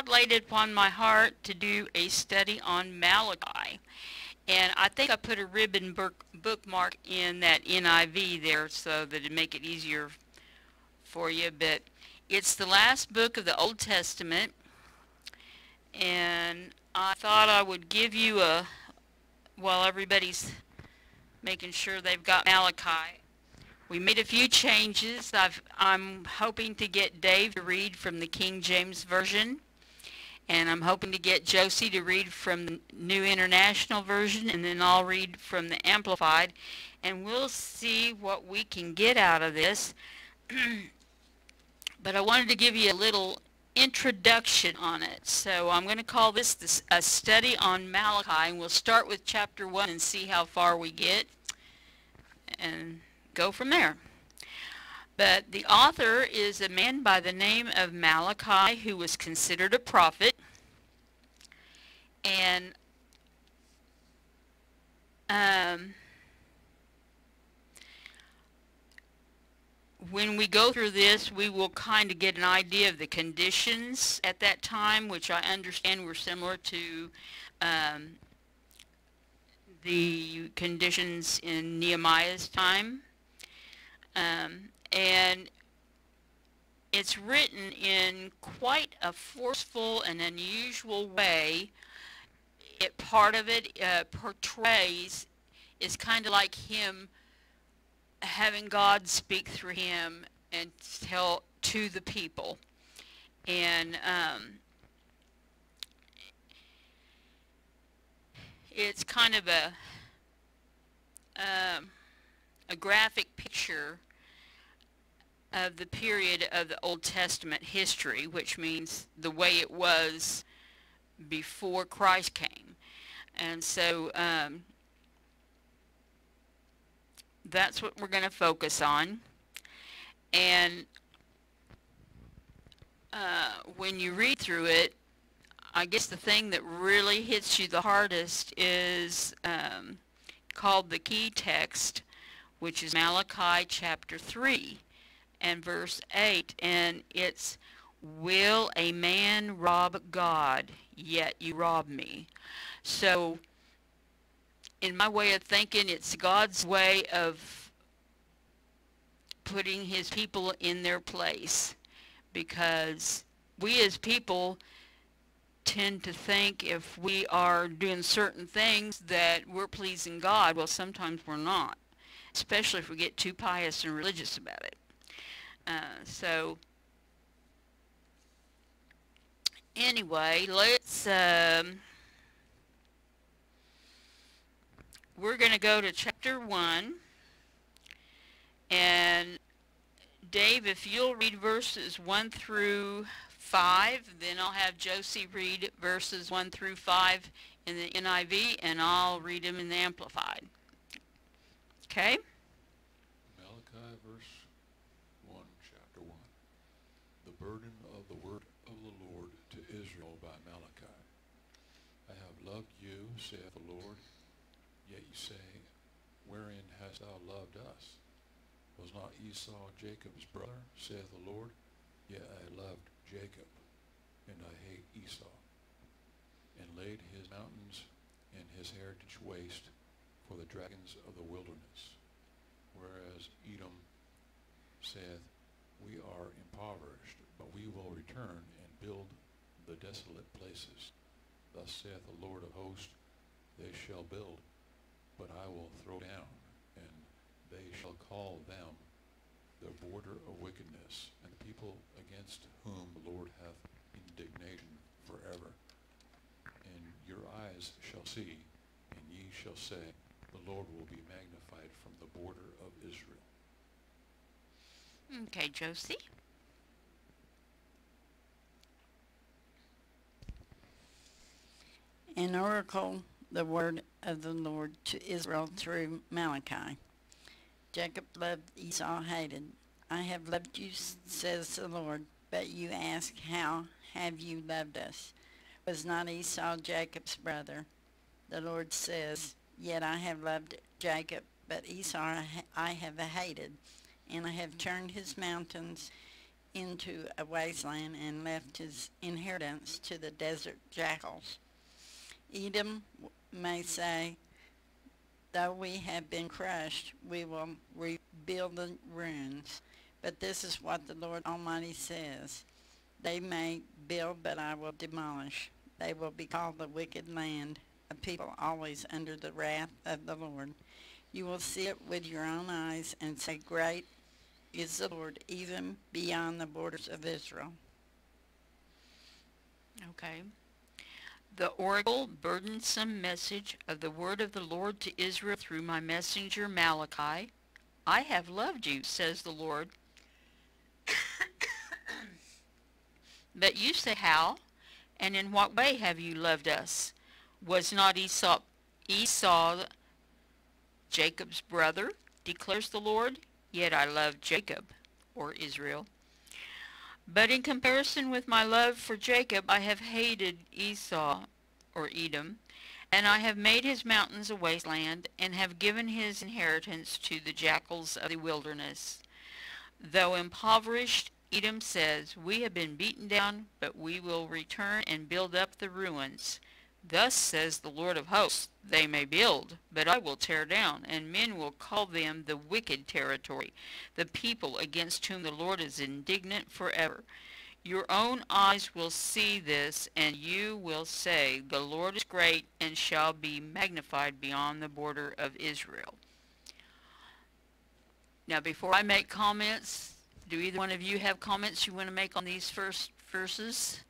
God laid it upon my heart to do a study on Malachi. And I think I put a ribbon book, bookmark in that NIV there so that it'd make it easier for you. But it's the last book of the Old Testament. And I thought I would give you a, while everybody's making sure they've got Malachi, we made a few changes. I've, I'm hoping to get Dave to read from the King James Version. And I'm hoping to get Josie to read from the New International Version. And then I'll read from the Amplified. And we'll see what we can get out of this. but I wanted to give you a little introduction on it. So I'm going to call this, this a study on Malachi. And we'll start with chapter 1 and see how far we get. And go from there. But the author is a man by the name of Malachi who was considered a prophet. And um, when we go through this, we will kind of get an idea of the conditions at that time, which I understand were similar to um, the conditions in Nehemiah's time. Um, and it's written in quite a forceful and unusual way. It part of it uh, portrays is kind of like him having God speak through him and tell to the people. And um, it's kind of a um, a graphic picture of the period of the Old Testament history, which means the way it was before Christ came. And so um, that's what we're going to focus on. And uh, when you read through it, I guess the thing that really hits you the hardest is um, called the key text, which is Malachi chapter 3 and verse 8. And it's, Will a man rob God, yet you rob me? So, in my way of thinking, it's God's way of putting his people in their place. Because we as people tend to think if we are doing certain things that we're pleasing God. Well, sometimes we're not especially if we get too pious and religious about it. Uh, so, anyway, let's, um, we're going to go to chapter 1. And Dave, if you'll read verses 1 through 5, then I'll have Josie read verses 1 through 5 in the NIV, and I'll read them in the Amplified. Okay? Malachi verse 1, chapter 1. The burden of the word of the Lord to Israel by Malachi. I have loved you, saith the Lord, yet you say, Wherein hast thou loved us? Was not Esau Jacob's brother, saith the Lord? Yet I loved Jacob, and I hate Esau, and laid his mountains and his heritage waste, for the dragons of the wilderness. Whereas Edom saith, We are impoverished, but we will return and build the desolate places. Thus saith the Lord of hosts, They shall build, but I will throw down, and they shall call them the border of wickedness, and the people against whom the Lord hath indignation forever. And your eyes shall see, and ye shall say, the Lord will be magnified from the border of Israel. Okay, Josie. An oracle, the word of the Lord to Israel through Malachi. Jacob loved, Esau hated. I have loved you, says the Lord, but you ask, how have you loved us? Was not Esau Jacob's brother? The Lord says, Yet I have loved Jacob, but Esau I have hated, and I have turned his mountains into a wasteland and left his inheritance to the desert jackals. Edom may say, Though we have been crushed, we will rebuild the ruins. But this is what the Lord Almighty says. They may build, but I will demolish. They will be called the wicked land, a people always under the wrath of the Lord. You will see it with your own eyes and say, Great is the Lord, even beyond the borders of Israel. Okay. The oracle, burdensome message of the word of the Lord to Israel through my messenger Malachi. I have loved you, says the Lord. but you say, How? And in what way have you loved us? Was not Esau, Esau Jacob's brother, declares the Lord? Yet I love Jacob, or Israel. But in comparison with my love for Jacob, I have hated Esau, or Edom, and I have made his mountains a wasteland, and have given his inheritance to the jackals of the wilderness. Though impoverished, Edom says, We have been beaten down, but we will return and build up the ruins. Thus says the Lord of hosts, They may build, but I will tear down, and men will call them the wicked territory, the people against whom the Lord is indignant forever. Your own eyes will see this, and you will say, The Lord is great, and shall be magnified beyond the border of Israel. Now, before I make comments, do either one of you have comments you want to make on these first verses?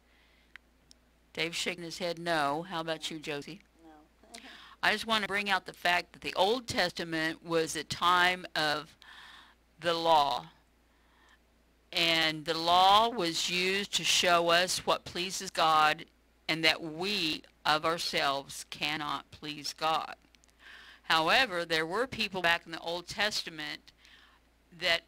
Dave's shaking his head no. How about you, Josie? No. I just want to bring out the fact that the Old Testament was a time of the law. And the law was used to show us what pleases God and that we of ourselves cannot please God. However, there were people back in the Old Testament that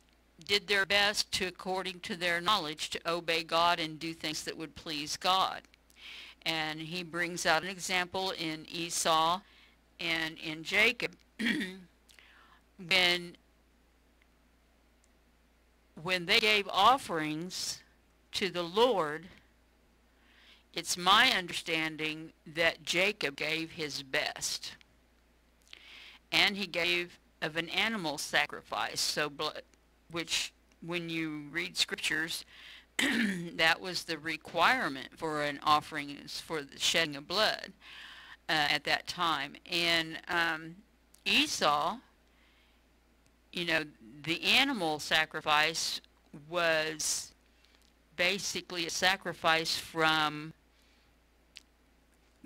did their best to, according to their knowledge, to obey God and do things that would please God and he brings out an example in Esau and in Jacob. When when they gave offerings to the Lord it's my understanding that Jacob gave his best. And he gave of an animal sacrifice. So which when you read scriptures that was the requirement for an offering for the shedding of blood uh, at that time. And um, Esau, you know, the animal sacrifice was basically a sacrifice from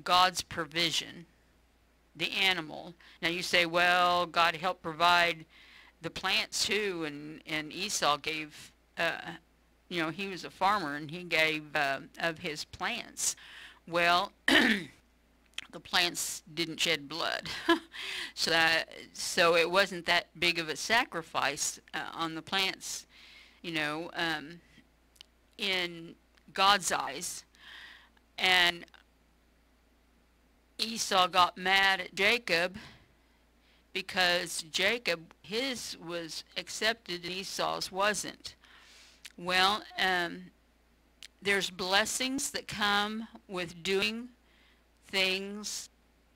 God's provision, the animal. Now you say, well, God helped provide the plants too, and, and Esau gave uh, you know, he was a farmer and he gave uh, of his plants. Well, the plants didn't shed blood. so that, so it wasn't that big of a sacrifice uh, on the plants, you know, um, in God's eyes. And Esau got mad at Jacob because Jacob, his was accepted and Esau's wasn't. Well, um, there's blessings that come with doing things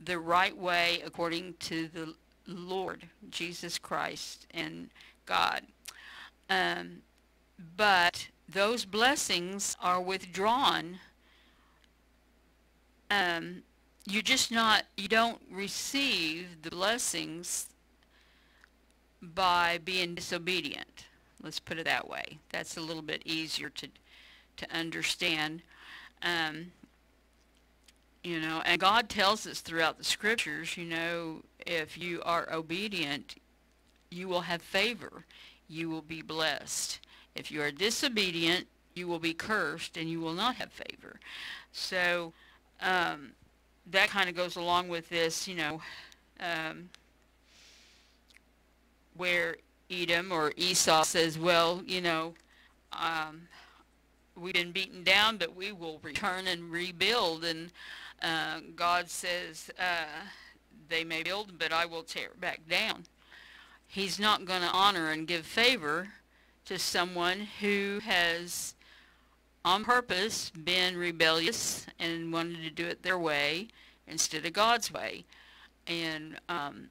the right way according to the Lord, Jesus Christ and God. Um, but those blessings are withdrawn. Um, you just not, you don't receive the blessings by being disobedient. Let's put it that way. That's a little bit easier to to understand. Um, you know, and God tells us throughout the scriptures, you know, if you are obedient, you will have favor. You will be blessed. If you are disobedient, you will be cursed and you will not have favor. So um, that kind of goes along with this, you know, um, where Edom or Esau says, well, you know, um, we've been beaten down, but we will return and rebuild. And uh, God says, uh, they may build, but I will tear it back down. He's not going to honor and give favor to someone who has on purpose been rebellious and wanted to do it their way instead of God's way. And um,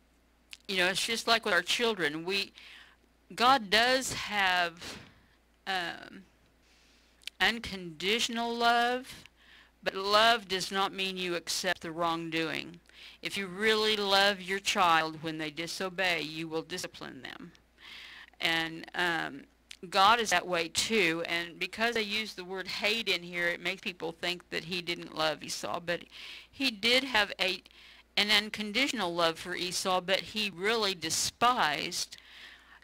you know, it's just like with our children. We God does have um, unconditional love, but love does not mean you accept the wrongdoing. If you really love your child when they disobey, you will discipline them. And um, God is that way too. And because I use the word hate in here, it makes people think that he didn't love Esau. But he did have a an unconditional love for Esau, but he really despised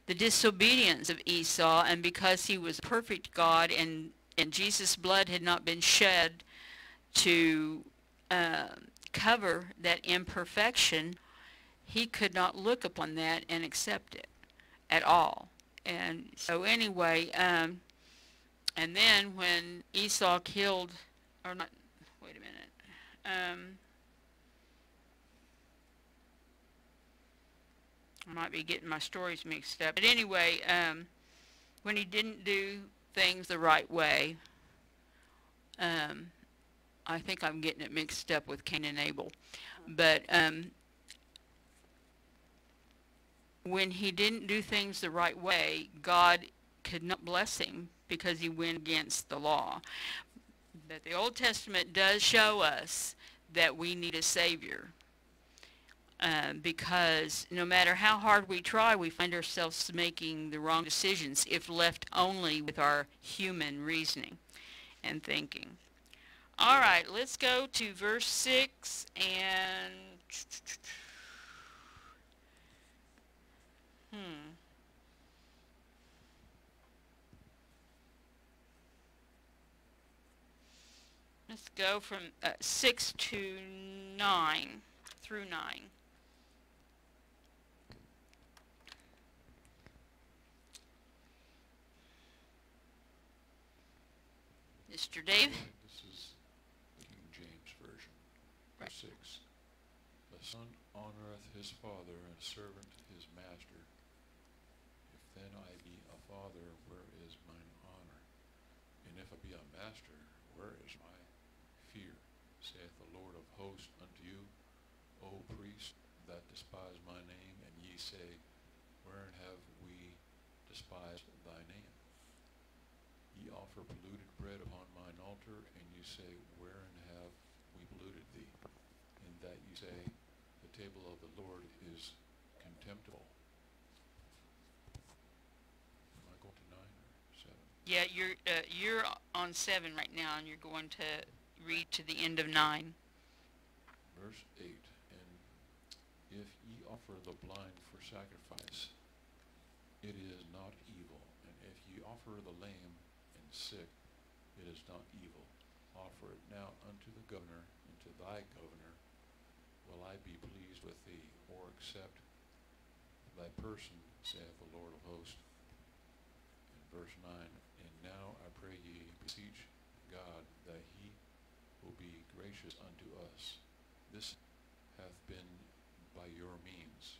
the disobedience of Esau. And because he was a perfect God and, and Jesus' blood had not been shed to uh, cover that imperfection, he could not look upon that and accept it at all. And so anyway, um, and then when Esau killed, or not, wait a minute, um, I might be getting my stories mixed up. But anyway, um, when he didn't do things the right way, um, I think I'm getting it mixed up with Cain and Abel. But um, when he didn't do things the right way, God could not bless him because he went against the law. But the Old Testament does show us that we need a Savior. Uh, because no matter how hard we try, we find ourselves making the wrong decisions if left only with our human reasoning and thinking. All right, let's go to verse 6 and... Hmm. Let's go from uh, 6 to 9, through 9. Mr. Dave? This is King James Version, verse 6. The son honoreth his father, and servant his master. If then I be a father, where is mine honor? And if I be a master, where is my fear? Saith the Lord of hosts unto you, O priests that despise my name, and ye say, Wherein have we despised thy name? Ye offer polluted bread upon mine altar, and you say, Wherein have we polluted thee? In that you say, The table of the Lord is contemptible. Am I going to nine or seven? Yeah, you're uh, you're on 7 right now, and you're going to read to the end of 9. Verse 8, And if ye offer the blind for sacrifice, it is not evil. And if ye offer the lame and sick, it is not evil. Offer it now unto the governor, and to thy governor will I be pleased with thee, or accept thy person, saith the Lord of hosts. Verse 9, And now I pray ye, beseech God, that he will be gracious unto us. This hath been by your means.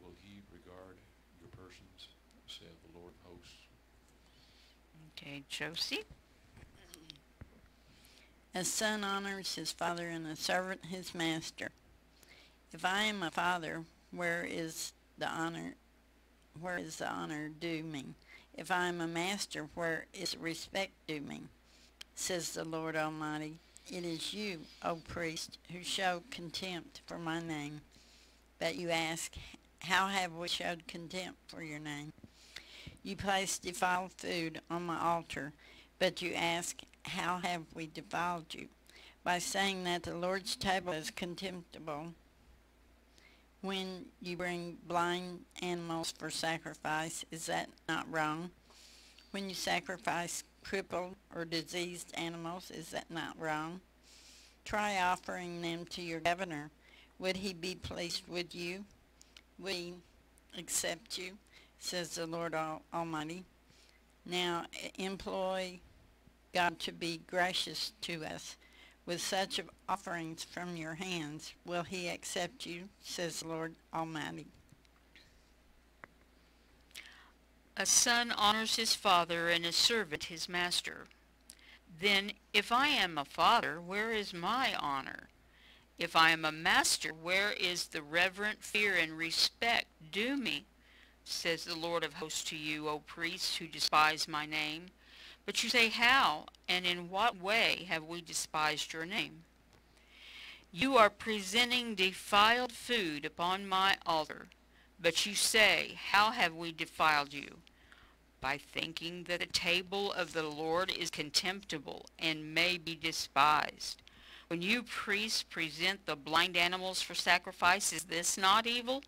Will he regard your persons, saith the Lord of hosts. Okay, Josie? A son honors his father and a servant his master. If I am a father, where is the honor where is the honor due me? If I am a master, where is respect due me? Says the Lord Almighty. It is you, O priest, who show contempt for my name. But you ask, how have we showed contempt for your name? You place defiled food on my altar, but you ask, how have we defiled you? By saying that the Lord's table is contemptible. When you bring blind animals for sacrifice, is that not wrong? When you sacrifice crippled or diseased animals, is that not wrong? Try offering them to your governor. Would he be pleased with you? Would he accept you? Says the Lord Almighty. Now employ God to be gracious to us. With such offerings from your hands, will he accept you, says the Lord Almighty. A son honors his father, and a servant his master. Then, if I am a father, where is my honor? If I am a master, where is the reverent fear and respect due me? Says the Lord of hosts to you, O priests who despise my name. But you say, How and in what way have we despised your name? You are presenting defiled food upon my altar. But you say, How have we defiled you? By thinking that the table of the Lord is contemptible and may be despised. When you priests present the blind animals for sacrifice, is this not evil?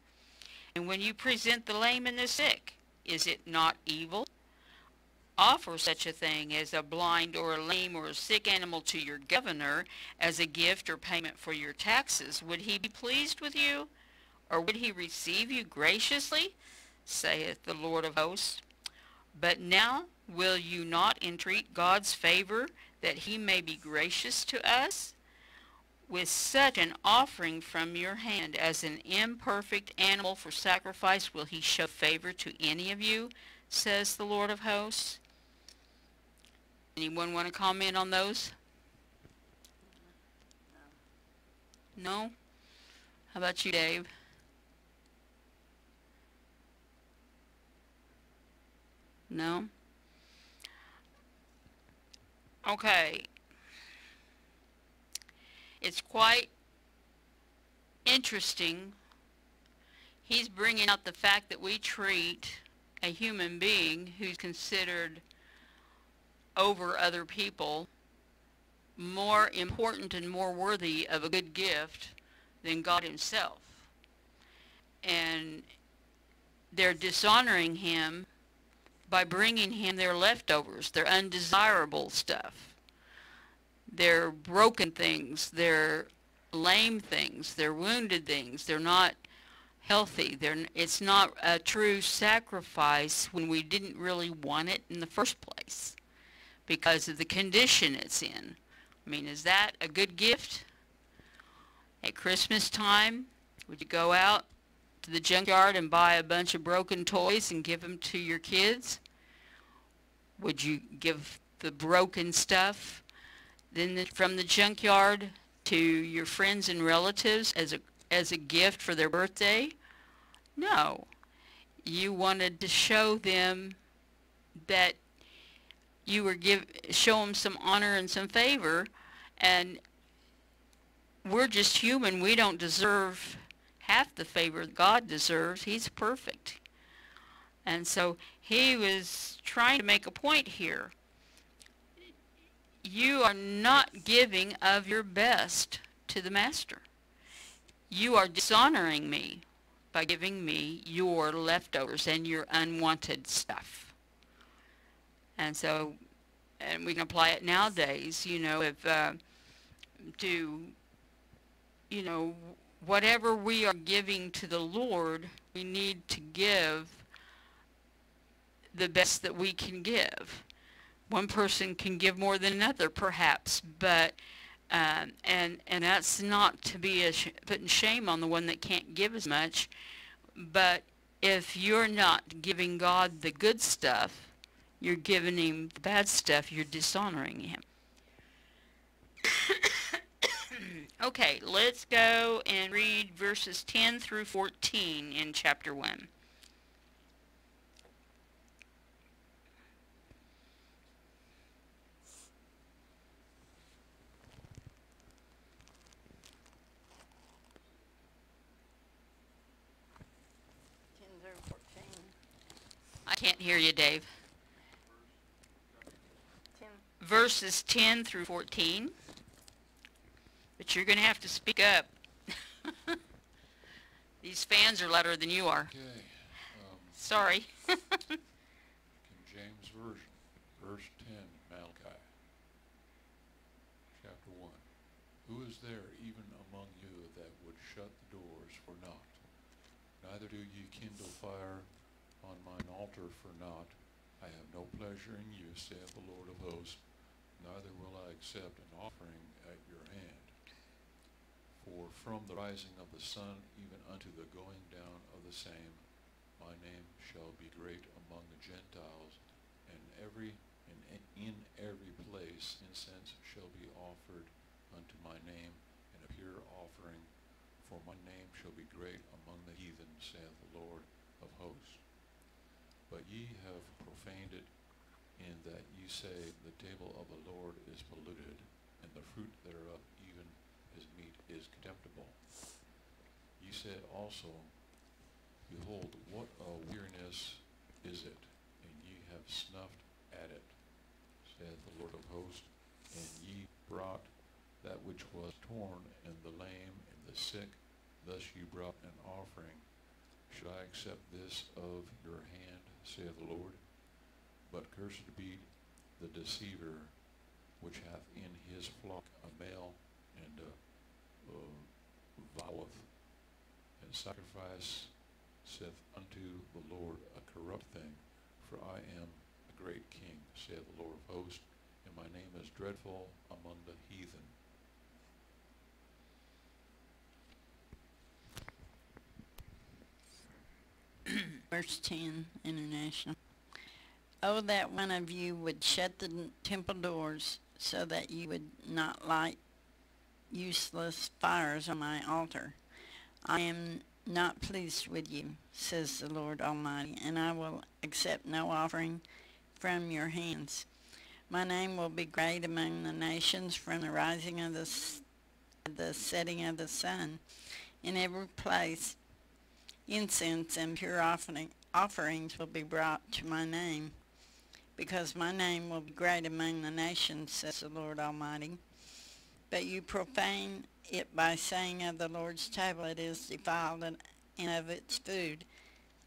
And when you present the lame and the sick, is it not evil? Offer such a thing as a blind or a lame or a sick animal to your governor as a gift or payment for your taxes. Would he be pleased with you? Or would he receive you graciously? saith the Lord of hosts. But now will you not entreat God's favor that he may be gracious to us? With such an offering from your hand as an imperfect animal for sacrifice will he show favor to any of you, says the Lord of hosts. Anyone want to comment on those? No? How about you, Dave? No? Okay. It's quite interesting. He's bringing out the fact that we treat a human being who's considered over other people more important and more worthy of a good gift than God himself. And they're dishonoring him by bringing him their leftovers, their undesirable stuff, their broken things, their lame things, their wounded things. They're not healthy. They're, it's not a true sacrifice when we didn't really want it in the first place because of the condition it's in. I mean, is that a good gift? At Christmas time, would you go out to the junkyard and buy a bunch of broken toys and give them to your kids? Would you give the broken stuff then the, from the junkyard to your friends and relatives as a as a gift for their birthday? No. You wanted to show them that you were give show them some honor and some favor and we're just human. We don't deserve half the favor God deserves. He's perfect. And so he was trying to make a point here. You are not giving of your best to the master. You are dishonoring me by giving me your leftovers and your unwanted stuff and so, and we can apply it nowadays, you know, if, uh, to, you know, whatever we are giving to the Lord, we need to give the best that we can give. One person can give more than another, perhaps, but um, and and that's not to be a sh putting shame on the one that can't give as much. But if you're not giving God the good stuff, you're giving him the bad stuff, you're dishonoring him. okay, let's go and read verses 10 through 14 in chapter 1. I can't hear you, Dave. Verses 10 through 14. But you're going to have to speak up. These fans are louder than you are. Okay. Um, Sorry. King James Version, verse 10, Malachi. Chapter 1. Who is there even among you that would shut the doors for naught? Neither do ye kindle fire on mine altar for naught. I have no pleasure in you, saith the Lord of hosts neither will I accept an offering at your hand. For from the rising of the sun even unto the going down of the same, my name shall be great among the Gentiles, and every and in every place incense shall be offered unto my name, and a pure offering, for my name shall be great among the heathen, saith the Lord of hosts. But ye have profaned it, in that ye say, The table of the Lord is polluted, and the fruit thereof, even his meat, is contemptible. Ye said also, Behold, what a weariness is it, and ye have snuffed at it, saith the Lord of hosts, and ye brought that which was torn, and the lame, and the sick, thus ye brought an offering. Should I accept this of your hand, saith the Lord? But cursed be the deceiver, which hath in his flock a male, and a, uh, voweth, and sacrifice saith unto the Lord a corrupt thing, for I am a great king, saith the Lord of hosts, and my name is dreadful among the heathen. Verse 10, International. Oh, that one of you would shut the temple doors so that you would not light useless fires on my altar. I am not pleased with you, says the Lord Almighty, and I will accept no offering from your hands. My name will be great among the nations from the rising of the, the setting of the sun. In every place incense and pure offering, offerings will be brought to my name, because my name will be great among the nations, says the Lord Almighty. But you profane it by saying of the Lord's table it is defiled and, of its food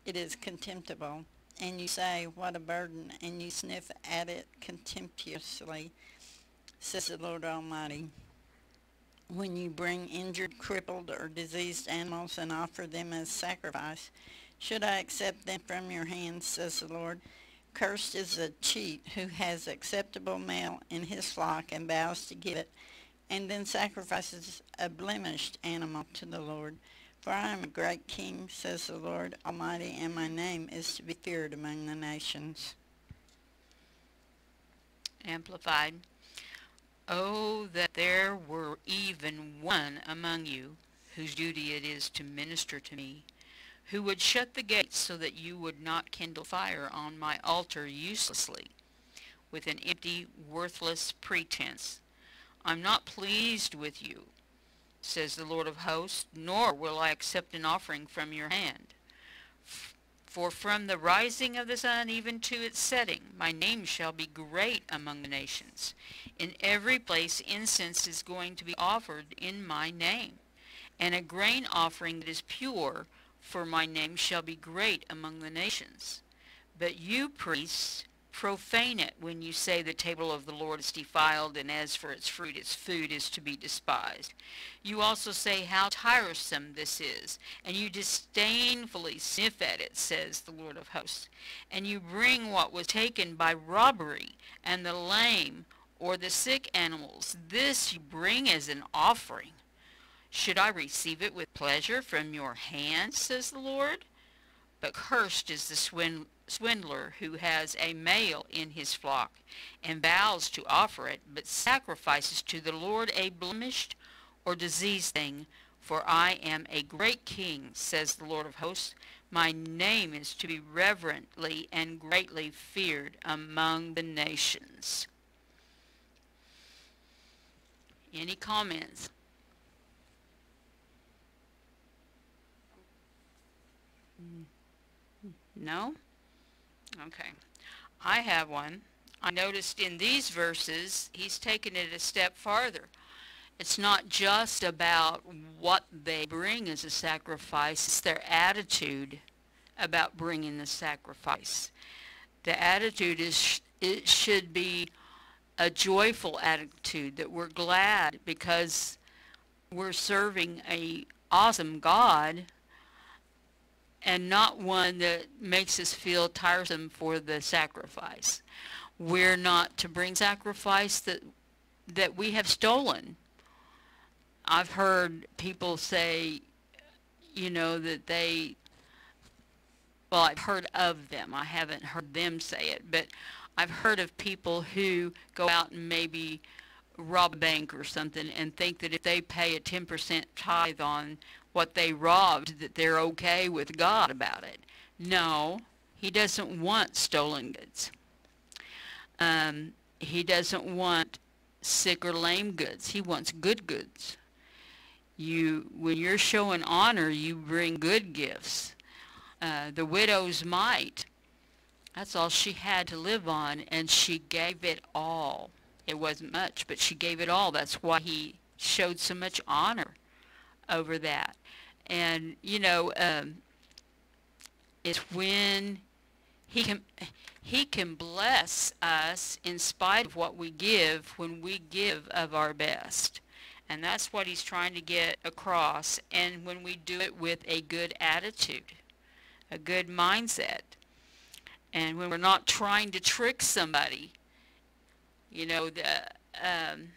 it is contemptible. And you say, what a burden, and you sniff at it contemptuously, says the Lord Almighty when you bring injured, crippled, or diseased animals and offer them as sacrifice, should I accept them from your hands, says the Lord? Cursed is the cheat who has acceptable male in his flock and vows to give it, and then sacrifices a blemished animal to the Lord. For I am a great king, says the Lord Almighty, and my name is to be feared among the nations. Amplified. Oh, that there were even one among you whose duty it is to minister to me, who would shut the gates so that you would not kindle fire on my altar uselessly, with an empty, worthless pretense. I'm not pleased with you, says the Lord of hosts, nor will I accept an offering from your hand. For from the rising of the sun even to its setting, my name shall be great among the nations. In every place incense is going to be offered in my name, and a grain offering that is pure for my name shall be great among the nations. But you priests profane it when you say the table of the Lord is defiled, and as for its fruit, its food is to be despised. You also say how tiresome this is, and you disdainfully sniff at it, says the Lord of hosts. And you bring what was taken by robbery, and the lame or the sick animals. This you bring as an offering. Should I receive it with pleasure from your hand, says the Lord? But cursed is the swindler who has a male in his flock, and vows to offer it, but sacrifices to the Lord a blemished or diseased thing. For I am a great king, says the Lord of hosts. My name is to be reverently and greatly feared among the nations. Any comments? No? Okay. I have one. I noticed in these verses, he's taken it a step farther. It's not just about what they bring as a sacrifice, it's their attitude about bringing the sacrifice. The attitude is, it should be a joyful attitude that we're glad because we're serving a awesome God and not one that makes us feel tiresome for the sacrifice. We're not to bring sacrifice that that we have stolen. I've heard people say, you know, that they well, I've heard of them. I haven't heard them say it, but I've heard of people who go out and maybe rob a bank or something and think that if they pay a 10% tithe on what they robbed, that they're okay with God about it. No, he doesn't want stolen goods. Um, he doesn't want sick or lame goods. He wants good goods. You, when you're showing honor, you bring good gifts. Uh, the widow's mite, that's all she had to live on, and she gave it all. It wasn't much, but she gave it all. That's why he showed so much honor over that. And, you know, um, it's when he can he can bless us in spite of what we give when we give of our best. And that's what he's trying to get across. And when we do it with a good attitude, a good mindset, and when we're not trying to trick somebody, you know, the, um,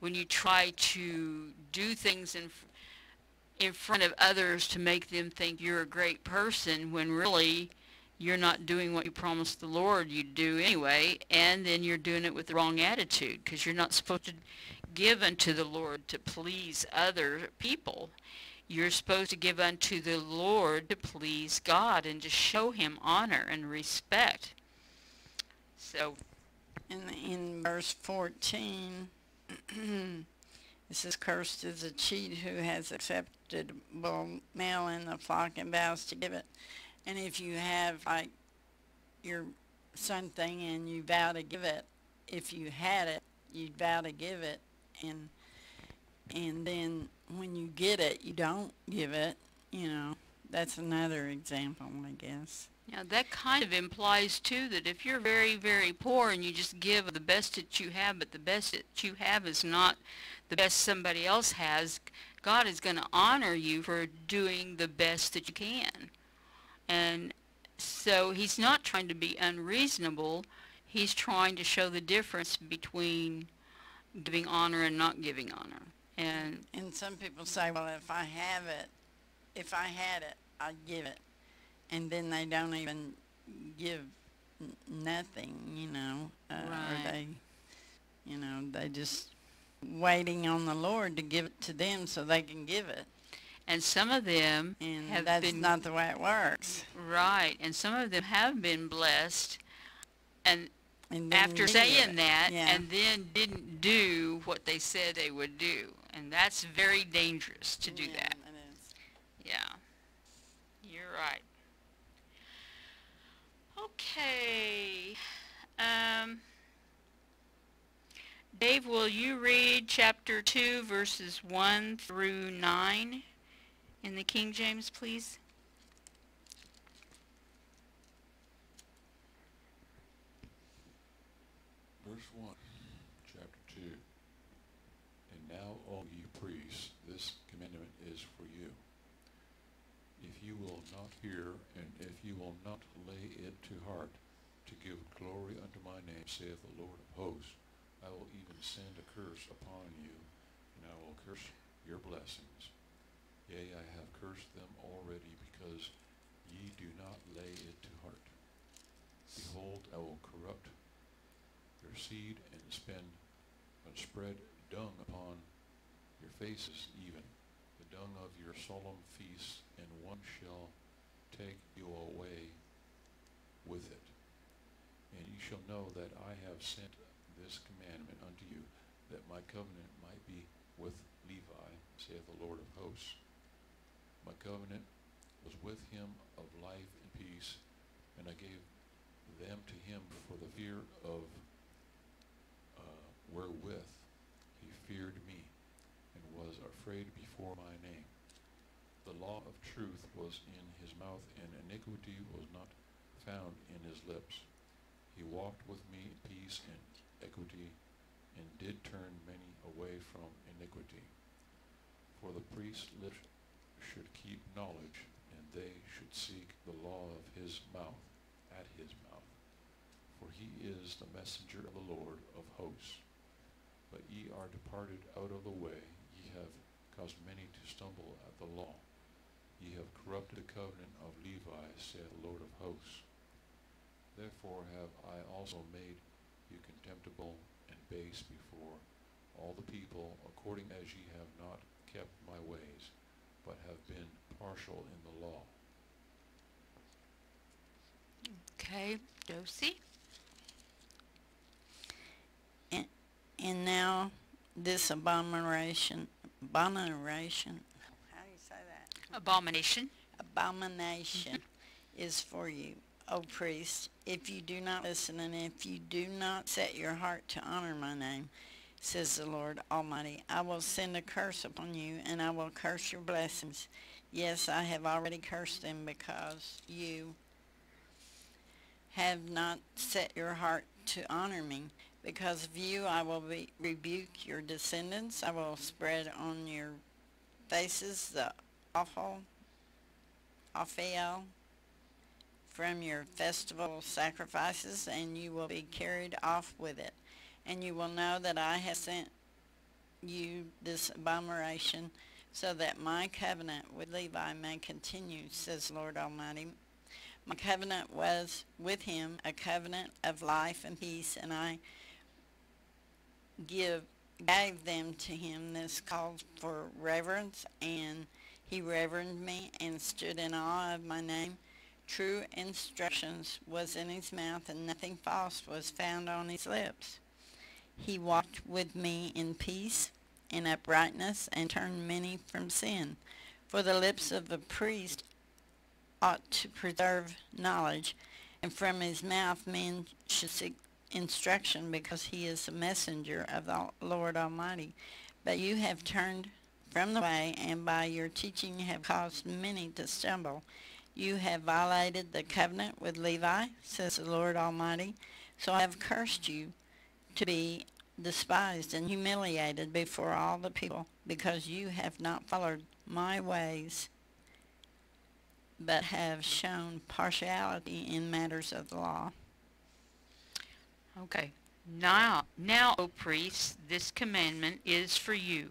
when you try to do things in in front of others to make them think you're a great person when really you're not doing what you promised the Lord you'd do anyway, and then you're doing it with the wrong attitude because you're not supposed to give unto the Lord to please other people. You're supposed to give unto the Lord to please God and to show him honor and respect. So, in, in verse 14, it says, Cursed is a cheat who has accepted male in the flock and vows to give it. And if you have like your something and you vow to give it, if you had it, you'd vow to give it, and and then when you get it, you don't give it. You know, that's another example, I guess. Now that kind of implies too that if you're very, very poor and you just give the best that you have, but the best that you have is not the best somebody else has, God is going to honor you for doing the best that you can. And so he's not trying to be unreasonable. He's trying to show the difference between giving honor and not giving honor. And and some people say, well, if I have it, if I had it, I'd give it. And then they don't even give nothing, you know. Uh, right. Or they, you know, they just waiting on the Lord to give it to them so they can give it. And some of them and have that's been not the way it works. right, and some of them have been blessed, and And after saying that, yeah. and then didn't do what they said they would do, and that's very dangerous to do Yeah, that. it is. Yeah, you're right. Okay. Um, Dave, will you read chapter 2, verses 1 through 9 in the King James, please? Verse 1, chapter 2. And now, O ye priests, this commandment is for you. Will not hear, and if you will not lay it to heart, to give glory unto my name, saith the Lord of hosts, I will even send a curse upon you, and I will curse your blessings. Yea, I have cursed them already, because ye do not lay it to heart. Behold, I will corrupt your seed and spend and spread dung upon your faces even the dung of your solemn feasts and one shall take you away with it and you shall know that I have sent this commandment unto you that my covenant might be with Levi saith the Lord of hosts my covenant was with him of life and peace and I gave them to him for the fear of uh, wherewith he feared me and was afraid before my name. The law of truth was in his mouth, and iniquity was not found in his lips. He walked with me in peace and equity, and did turn many away from iniquity. For the priest's should keep knowledge, and they should seek the law of his mouth at his mouth for he is the messenger of the Lord of hosts. But ye are departed out of the way, ye have caused many to stumble at the law. Ye have corrupted the covenant of Levi, saith the Lord of hosts. Therefore have I also made you contemptible and base before all the people, according as ye have not kept my ways, but have been partial in the law. Okay, Josie? And now this abomination, abomination, how do you say that? Abomination. Abomination mm-hmm. is for you, O priest, if you do not listen and if you do not set your heart to honor my name, says the Lord Almighty. I will send a curse upon you, and I will curse your blessings. Yes, I have already cursed them because you have not set your heart to honor me. Because of you, I will be, rebuke your descendants. I will spread on your faces the awful, offal from your festival sacrifices, and you will be carried off with it. And you will know that I have sent you this abomination, so that my covenant with Levi may continue, says Lord Almighty. My covenant was with him a covenant of life and peace, and I give gave them to him this called for reverence, and he reverenced me and stood in awe of my name. True instructions was in his mouth, and nothing false was found on his lips. He walked with me in peace and uprightness, and turned many from sin. For the lips of a priest ought to preserve knowledge, and from his mouth men should seek instruction, because he is a messenger of the Lord Almighty. But you have turned from the way, and by your teaching have caused many to stumble. You have violated the covenant with Levi, says the Lord Almighty. So I have cursed you to be despised and humiliated before all the people, because you have not followed my ways, but have shown partiality in matters of the law. Okay. Now, now, O priests, this commandment is for you.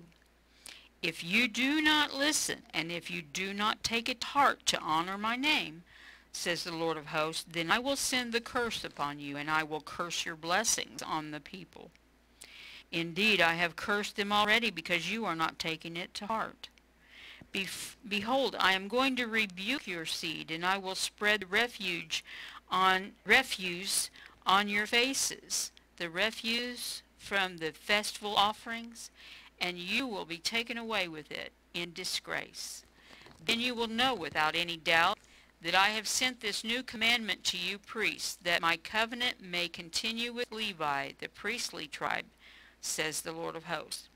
If you do not listen, and if you do not take it to heart to honor my name, says the Lord of hosts, then I will send the curse upon you, and I will curse your blessings on the people. Indeed, I have cursed them already, because you are not taking it to heart. Bef behold, I am going to rebuke your seed, and I will spread refuge on refuse on your faces, the refuse from the festival offerings, and you will be taken away with it in disgrace. Then you will know without any doubt that I have sent this new commandment to you priests, that my covenant may continue with Levi, the priestly tribe, says the Lord of hosts.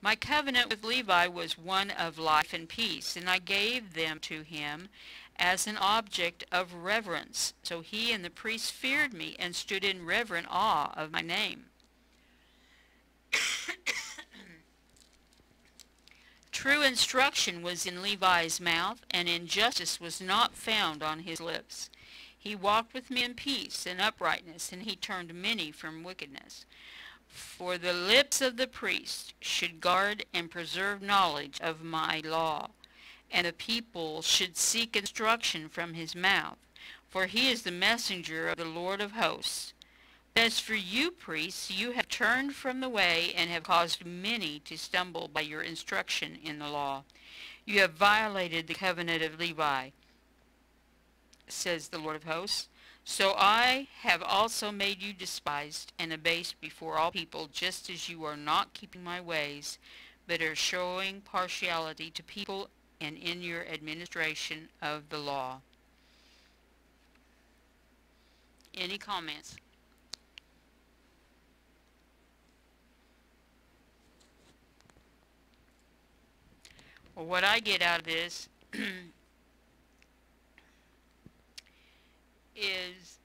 My covenant with Levi was one of life and peace, and I gave them to him as an object of reverence. So he and the priests feared me and stood in reverent awe of my name. True instruction was in Levi's mouth, and injustice was not found on his lips. He walked with me in peace and uprightness, and he turned many from wickedness. For the lips of the priest should guard and preserve knowledge of my law, and the people should seek instruction from his mouth, for he is the messenger of the Lord of hosts. As for you, priests, you have turned from the way and have caused many to stumble by your instruction in the law. You have violated the covenant of Levi, says the Lord of hosts. So I have also made you despised and abased before all people, just as you are not keeping my ways, but are showing partiality to people and in your administration of the law. Any comments? Well, what I get out of this is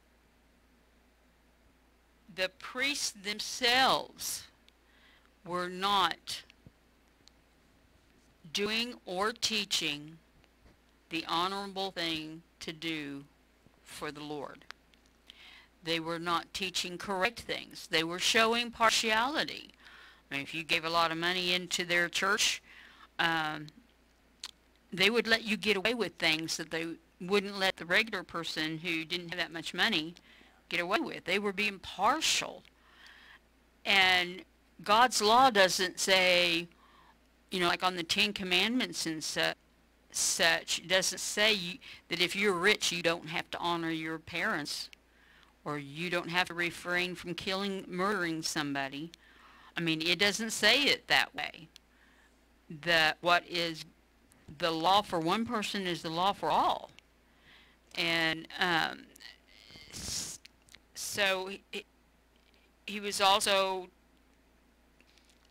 the priests themselves were not doing or teaching the honorable thing to do for the Lord. They were not teaching correct things. They were showing partiality. I mean, if you gave a lot of money into their church, um, they would let you get away with things that they wouldn't let the regular person who didn't have that much money get away with. They were being partial. And God's law doesn't say, you know, like on the Ten Commandments and su- such, it doesn't say you, that if you're rich, you don't have to honor your parents or you don't have to refrain from killing, murdering somebody. I mean, it doesn't say it that way. That what is the law for one person is the law for all. And um, so he, he was also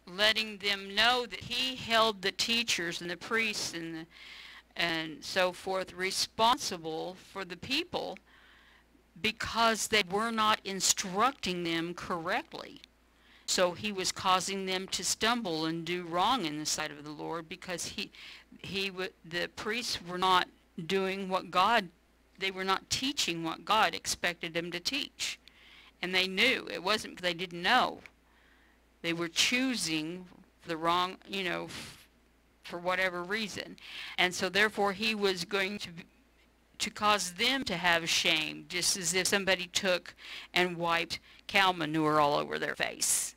letting them know that he held the teachers and the priests and the, and so forth responsible for the people because they were not instructing them correctly. So he was causing them to stumble and do wrong in the sight of the Lord because he he the priests were not doing what God they were not teaching what God expected them to teach. And they knew it wasn't they didn't know. They were choosing the wrong, you know, for whatever reason. And so therefore he was going to to cause them to have shame, just as if somebody took and wiped cow manure all over their face,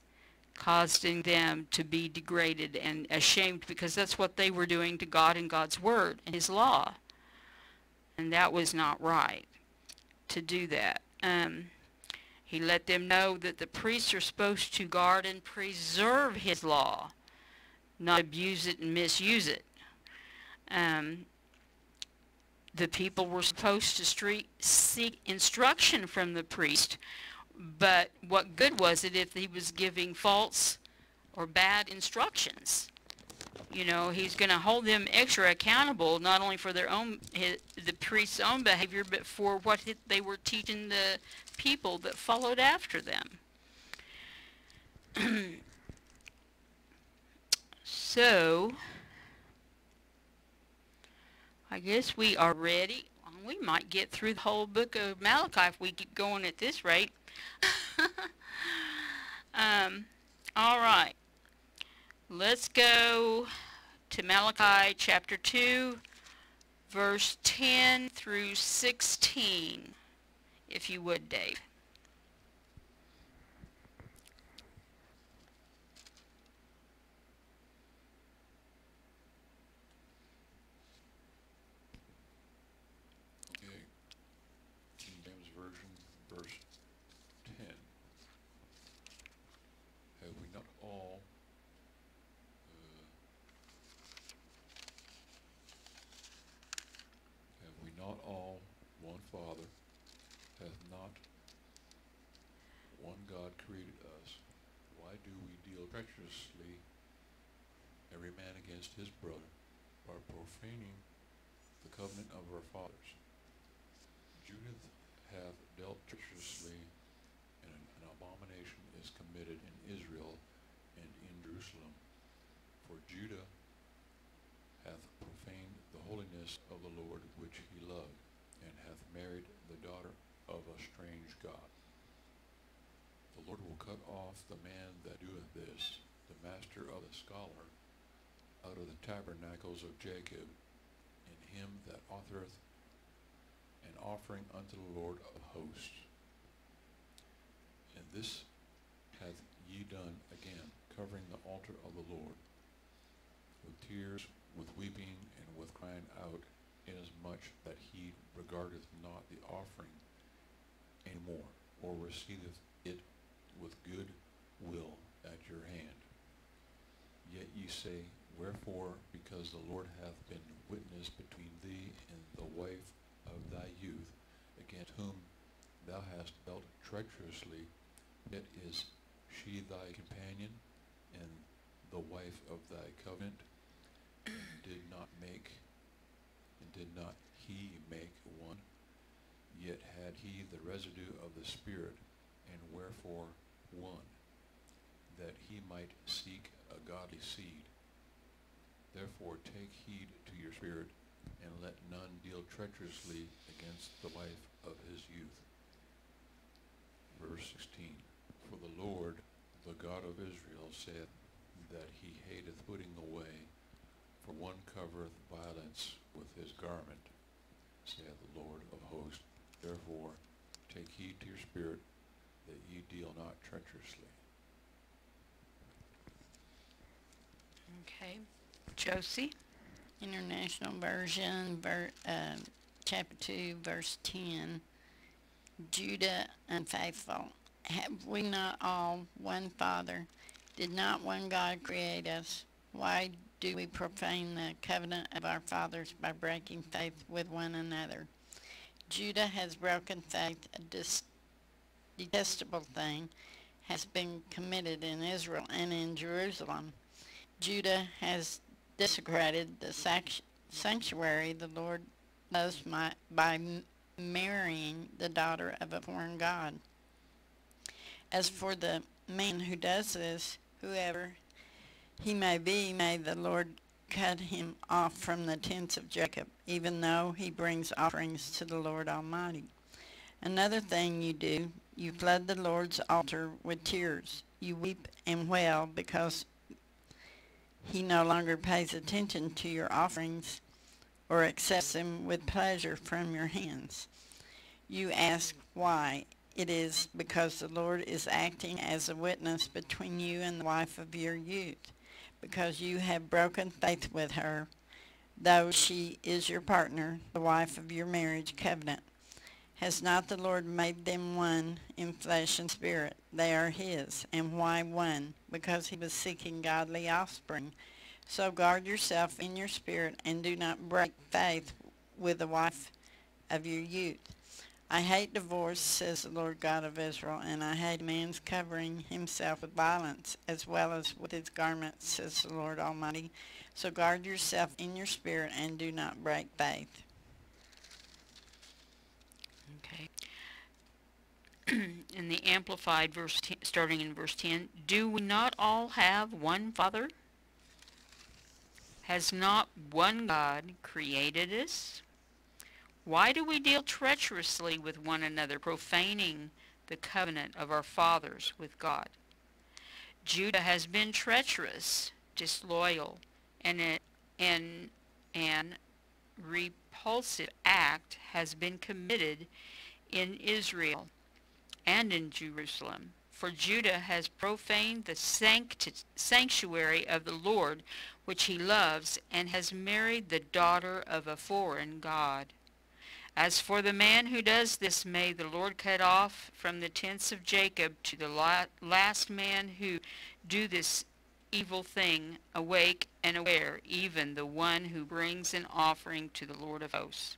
causing them to be degraded and ashamed because that's what they were doing to God and God's word and his law. And that was not right to do that. Um, he let them know that the priests are supposed to guard and preserve his law, not abuse it and misuse it. Um, the people were supposed to seek instruction from the priest, but what good was it if he was giving false or bad instructions? You know, he's going to hold them extra accountable, not only for their own, his, the priest's own behavior, but for what they were teaching the people that followed after them. so, I guess we are ready. We might get through the whole book of Malachi if we keep going at this rate. um, all right. Let's go to Malachi chapter 2, verse 10 through 16, if you would, Dave. Okay. King James Version, verse ten. Have we not all, uh, have we not all one Father? Hath not one God created us? Why do we deal treacherously every man against his brother by profaning the covenant of our fathers? Judah hath dealt treacherously, and an, an abomination is committed in Israel and in Jerusalem. For Judah hath profaned the holiness of the Lord which he loved, and hath married the daughter of a strange God. The Lord will cut off the man that doeth this, the master of the scholar, out of the tabernacles of Jacob, in him that authoreth an offering unto the Lord of hosts. And this hath ye done again, covering the altar of the Lord, with tears, with weeping, and with crying out, inasmuch that he regardeth not the offering any more, or receiveth it with good will at your hand. Yet ye say, Wherefore, because the Lord hath been witness between thee and the wife of thy youth, against whom thou hast dealt treacherously, yet is she thy companion, and the wife of thy covenant, and did not make, and did not he make one? Yet had he the residue of the Spirit, and wherefore one? That he might seek a godly seed. Therefore take heed to your spirit, and let none deal treacherously against the life of his youth. Verse 16 For the Lord, the God of Israel, saith that he hateth putting away, for one covereth violence with his garment, saith the Lord of hosts. Therefore, take heed to your spirit, that ye deal not treacherously. Okay. Josie? International Version, ver, uh, chapter 2, verse 10. Judah unfaithful. Have we not all one Father? Did not one God create us? Why do we profane the covenant of our fathers by breaking faith with one another? Judah has broken faith, a detestable thing has been committed in Israel and in Jerusalem. Judah has desecrated the sanctuary the Lord loves by marrying the daughter of a foreign god. As for the man who does this, whoever he may be, may the Lord cut him off from the tents of Jacob, even though he brings offerings to the Lord Almighty. Another thing you do, you flood the Lord's altar with tears. You weep and wail because he no longer pays attention to your offerings or accepts them with pleasure from your hands. You ask why. It is because the Lord is acting as a witness between you and the wife of your youth, because you have broken faith with her, though she is your partner, the wife of your marriage covenant. Has not the Lord made them one in flesh and spirit? They are his. And why one? Because he was seeking godly offspring. So guard yourself in your spirit and do not break faith with the wife of your youth. I hate divorce, says the Lord God of Israel, and I hate man's covering himself with violence, as well as with his garments, says the Lord Almighty. So guard yourself in your spirit and do not break faith. Okay. in the Amplified, verse 10, starting in verse 10, Do we not all have one Father? Has not one God created us? Why do we deal treacherously with one another, profaning the covenant of our fathers with God? Judah has been treacherous, disloyal, and a, and an repulsive act has been committed in Israel and in Jerusalem. For Judah has profaned the sanctuary of the Lord, which he loves, and has married the daughter of a foreign god. As for the man who does this, may the Lord cut off from the tents of Jacob to the la- last man who do this evil thing, awake and aware, even the one who brings an offering to the Lord of hosts.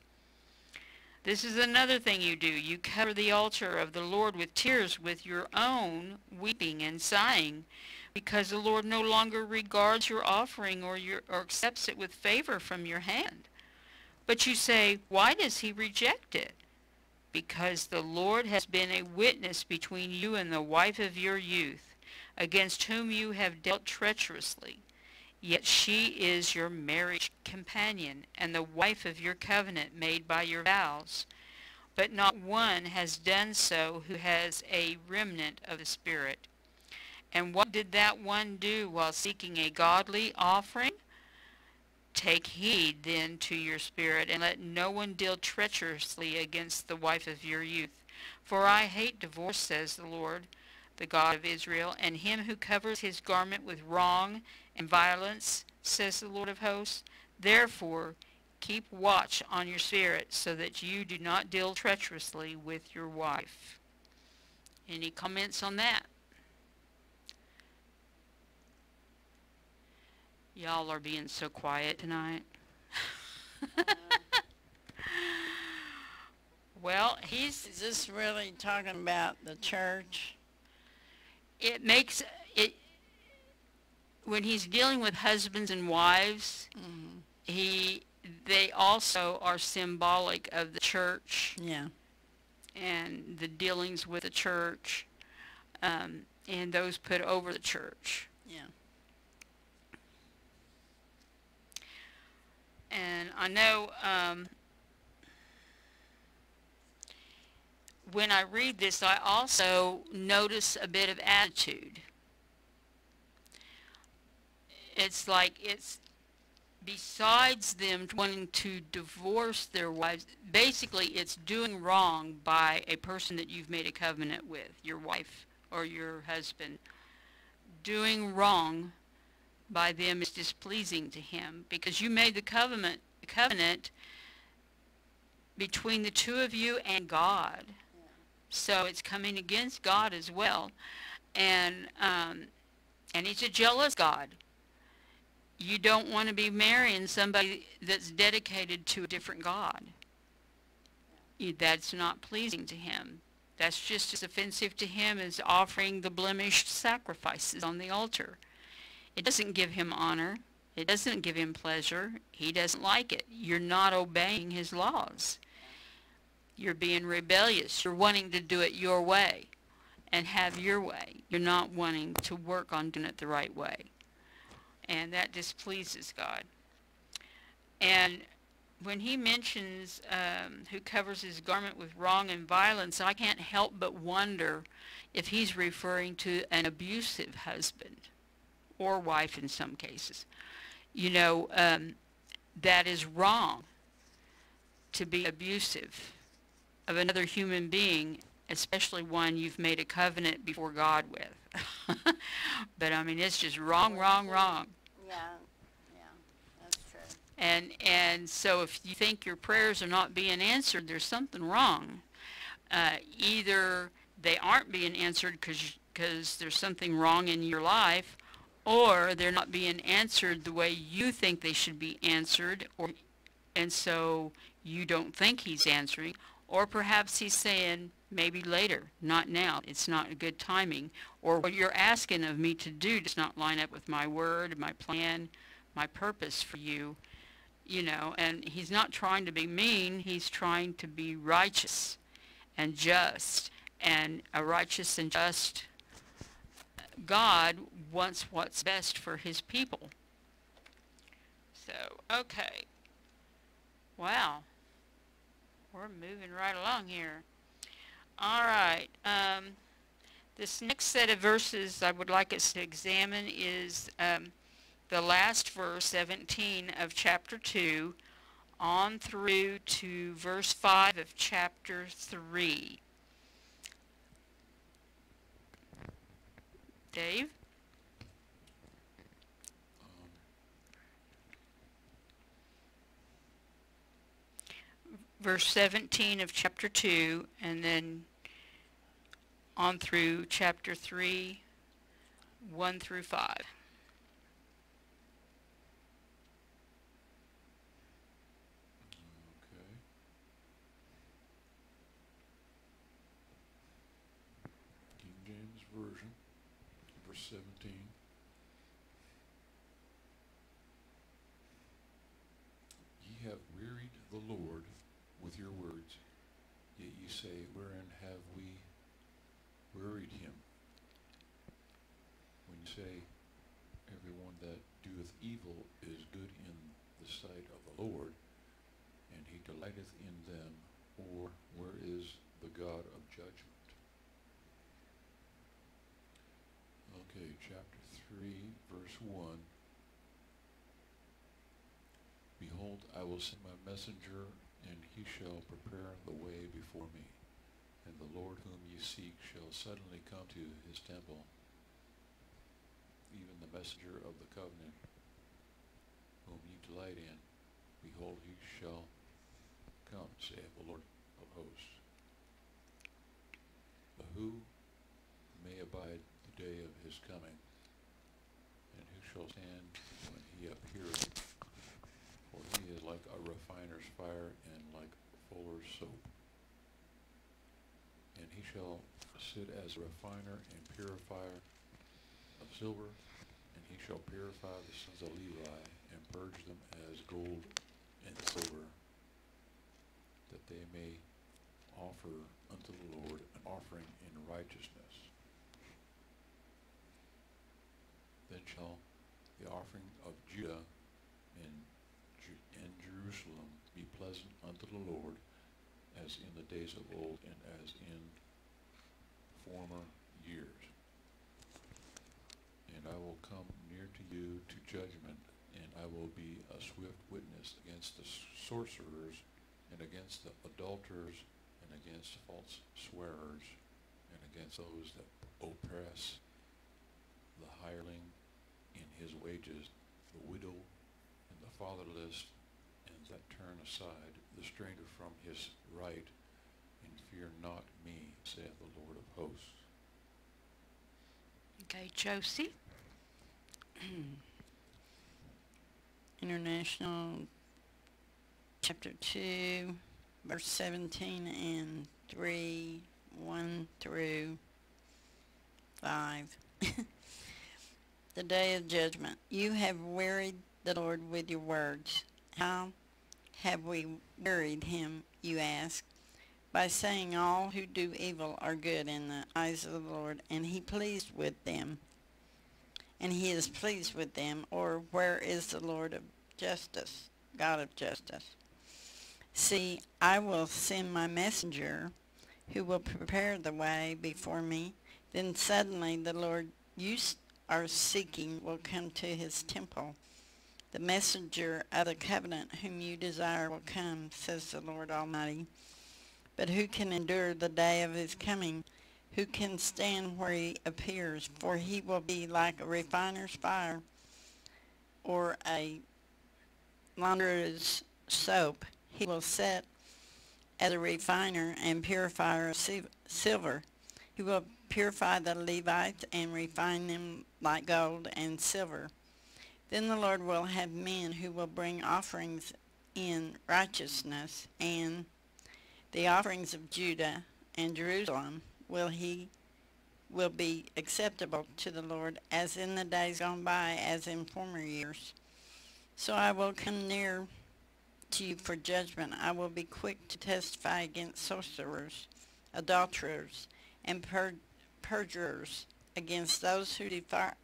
This is another thing you do. You cover the altar of the Lord with tears, with your own weeping and sighing, because the Lord no longer regards your offering or, your, or accepts it with favor from your hand. But you say, why does he reject it? Because the Lord has been a witness between you and the wife of your youth, against whom you have dealt treacherously. Yet she is your marriage companion and the wife of your covenant made by your vows. But not one has done so who has a remnant of the Spirit. And what did that one do while seeking a godly offering? Take heed then to your spirit, and let no one deal treacherously against the wife of your youth. For I hate divorce, says the Lord, the God of Israel, and him who covers his garment with wrong and violence, says the Lord of hosts. Therefore, keep watch on your spirit, so that you do not deal treacherously with your wife. Any comments on that? Y'all are being so quiet tonight. well, he's Is this really talking about the church? it makes it when he's dealing with husbands and wives, Mm-hmm. he they also are symbolic of the church Yeah. and the dealings with the church um, and those put over the church. Yeah. And I know um, when I read this, I also notice a bit of attitude. It's like it's besides them wanting to divorce their wives, basically it's doing wrong by a person that you've made a covenant with, your wife or your husband. Doing wrong by them is displeasing to him because you made the covenant covenant between the two of you and God. So it's coming against God as well. And um, and he's a jealous God. You don't want to be marrying somebody that's dedicated to a different God. That's not pleasing to him. That's just as offensive to him as offering the blemished sacrifices on the altar. It doesn't give him honor. It doesn't give him pleasure. He doesn't like it. You're not obeying his laws. You're being rebellious. You're wanting to do it your way and have your way. You're not wanting to work on doing it the right way. And that displeases God. And when he mentions um, who covers his garment with wrong and violence, I can't help but wonder if he's referring to an abusive husband or wife in some cases. You know, um, that is wrong to be abusive of another human being especially one you've made a covenant before God with. but I mean, it's just wrong, wrong, wrong. Yeah, yeah, that's true. And and so if you think your prayers are not being answered, there's something wrong. Uh, either they aren't being answered because because there's something wrong in your life, or they're not being answered the way you think they should be answered, or and so you don't think he's answering, or perhaps he's saying, maybe later, not now. It's not a good timing. Or what you're asking of me to do does not line up with my word, my plan, my purpose for you. You know, and he's not trying to be mean. He's trying to be righteous and just. And a righteous and just God wants what's best for his people. So, okay. Wow. We're moving right along here. All right. Um, this next set of verses I would like us to examine is um, the last verse, 17 of chapter 2, on through to verse 5 of chapter 3. Dave? verse 17 of chapter 2 and then on through chapter 3, 1 through 5. Okay. King James Version, verse 17. Ye have wearied the Lord with your words, yet ye say, Wherein have we wearied him? When you say, Everyone that doeth evil is good in the sight of the Lord, and he delighteth in them, or where is the God of judgment? Okay, chapter 3, verse 1. Behold, I will send my messenger, and he shall prepare the way before me. And the Lord whom ye seek shall suddenly come to his temple, even the messenger of the covenant, whom ye delight in. Behold, he shall come, saith the Lord of hosts. But who may abide the day of his coming? And who shall stand when he appeareth? For he is like a refiner's fire and like fuller's soap. And he shall sit as a refiner and purifier of silver, and he shall purify the sons of Levi and purge them as gold and silver, that they may offer unto the Lord an offering in righteousness. Then shall the offering of Judah Ju- and Jerusalem be pleasant unto the Lord, as in the days of old and as in former years. And I will come near to you to judgment, and I will be a swift witness against the sorcerers, and against the adulterers, and against false swearers, and against those that oppress the hireling in his wages, the widow, and the fatherless, that turn aside the stranger from his right, and fear not me, saith the Lord of hosts. Okay, Josie? International chapter 2, verse 17 and 3, 1 through 5. the day of judgment. You have wearied the Lord with your words. How have we wearied him, you ask? By saying all who do evil are good in the eyes of the Lord, and he pleased with them and he is pleased with them, or where is the Lord of justice, God of justice? See, I will send my messenger, who will prepare the way before me. Then suddenly the Lord you are seeking will come to his temple. The messenger of the covenant whom you desire will come, says the Lord Almighty. But who can endure the day of his coming? who can stand where he appears, for he will be like a refiner's fire or a launderer's soap. He will set as a refiner and purifier of silver. He will purify the Levites and refine them like gold and silver. Then the Lord will have men who will bring offerings in righteousness and the offerings of Judah and Jerusalem will he will be acceptable to the Lord as in the days gone by, as in former years. So I will come near to you for judgment. I will be quick to testify against sorcerers, adulterers, and per- perjurers, against those who defraud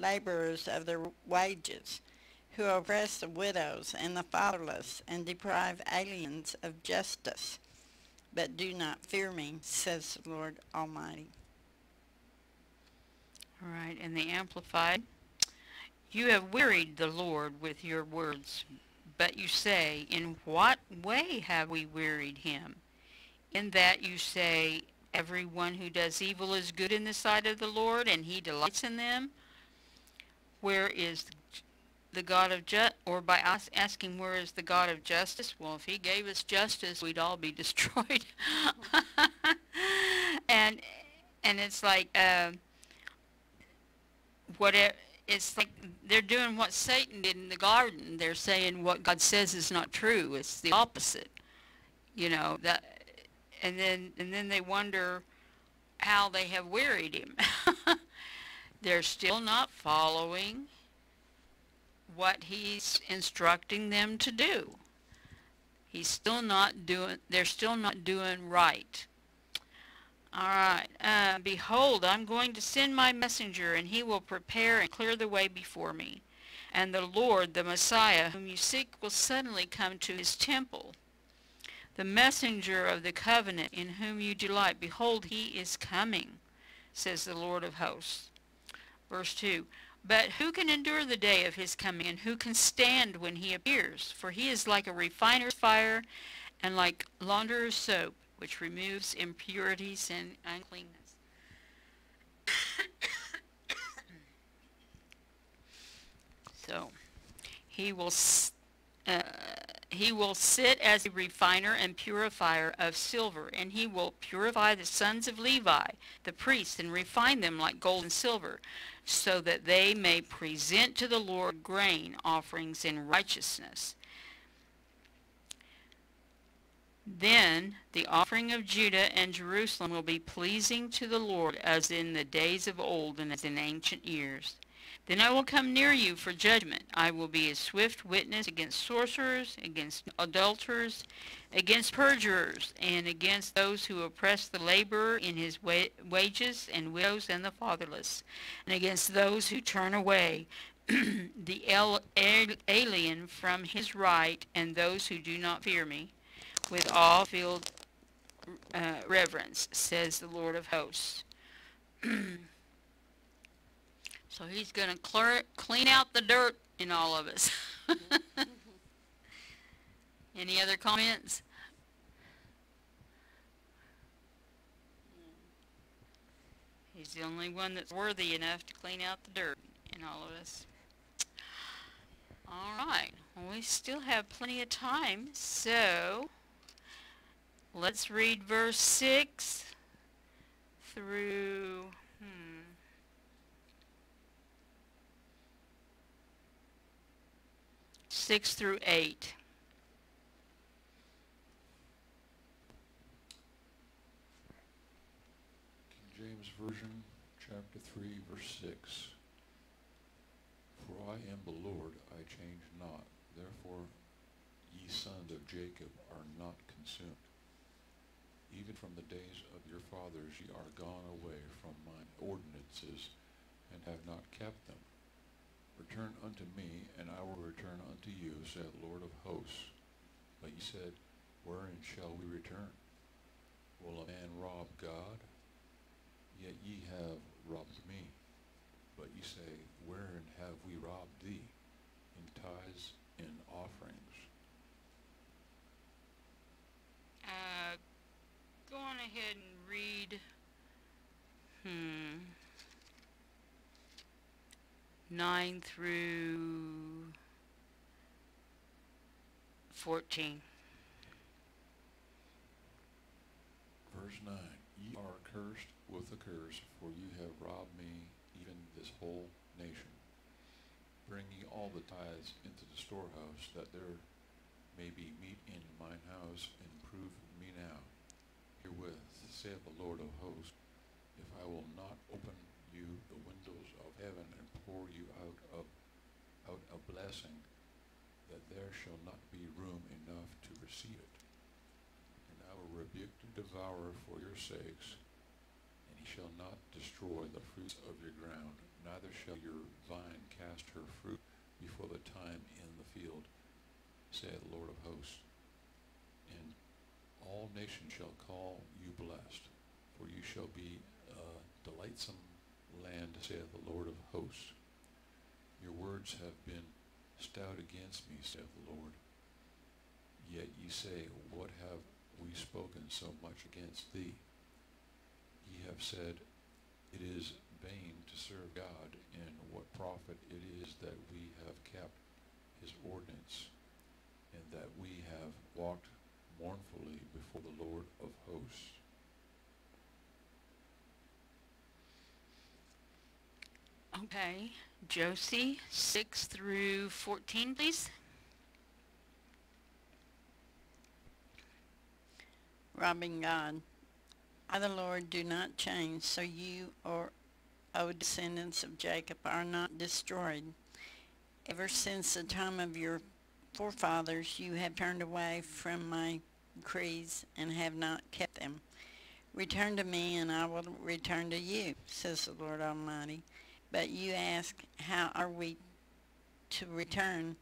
laborers of their wages, who oppress the widows and the fatherless, and deprive aliens of justice but do not fear me, says the Lord Almighty. All right, and the Amplified. You have wearied the Lord with your words, but you say, In what way have we wearied him? In that you say, Everyone who does evil is good in the sight of the Lord, and he delights in them. Where is the God of or by us asking where is the God of justice? Well, if he gave us justice, we'd all be destroyed. and and it's like uh, whatever. It's like they're doing what Satan did in the garden. They're saying what God says is not true. It's the opposite. You know that, and then and then they wonder how they have wearied him. they're still not following what he's instructing them to do. He's still not doing, they're still not doing right. All right. Uh, Behold, I'm going to send my messenger, and he will prepare and clear the way before me. And the Lord, the Messiah, whom you seek, will suddenly come to his temple. The messenger of the covenant in whom you delight, behold, he is coming, says the Lord of hosts. Verse 2. But who can endure the day of his coming, and who can stand when he appears? For he is like a refiner's fire, and like launderer's soap, which removes impurities and uncleanness. so, he will uh, he will sit as a refiner and purifier of silver, and he will purify the sons of Levi, the priests, and refine them like gold and silver, so that they may present to the Lord grain offerings in righteousness. Then the offering of Judah and Jerusalem will be pleasing to the Lord as in the days of old and as in ancient years. Then I will come near you for judgment. I will be a swift witness against sorcerers, against adulterers, against perjurers, and against those who oppress the laborer in his wa wages, and widows and the fatherless, and against those who turn away the alien from his right, and those who do not fear me, with all filled uh, reverence, says the Lord of hosts. So he's going to clean out the dirt in all of us. Any other comments? He's the only one that's worthy enough to clean out the dirt in all of us. All right. Well, we still have plenty of time, so let's read verse 6 through, 6 through 8. King James Version, chapter 3, verse 6. For I am the Lord, I change not. Therefore, ye sons of Jacob are not consumed. Even from the days of your fathers ye are gone away from mine ordinances, and have not kept Return unto me, and I will return unto you, the Lord of hosts. But ye said, Wherein shall we return? Will a man rob God? Yet ye have robbed me. But ye say, Wherein have we robbed thee? In tithes and offerings. Uh, go on ahead and read, hmm, nine through fourteen. Verse 9 Ye are cursed with a curse, for you have robbed me, even this whole nation. Bring ye all the tithes into the storehouse, that there may be meat in mine house, and prove me now. Herewith saith the Lord of hosts, if I will not open you the windows of heaven and pour you out of out a blessing, that there shall not be room enough to receive it. And I will rebuke the devourer for your sakes, and he shall not destroy the fruits of your ground, neither shall your vine cast her fruit before the time in the field, saith the Lord of hosts. And all nations shall call you blessed, for you shall be a delightsome land, saith the Lord of hosts. Your words have been stout against me, saith the Lord. Yet ye say, What have we spoken so much against thee? Ye have said, It is vain to serve God, and what profit it is that we have kept his ordinance, and that we have walked mournfully before the Lord of hosts. Okay, Josie, six through fourteen, please. robbing God. I, the Lord, do not change, so you, or O descendants of Jacob, are not destroyed. Ever since the time of your forefathers, you have turned away from my decrees and have not kept them. Return to me, and I will return to you, says the Lord Almighty. But you ask, how are we to return?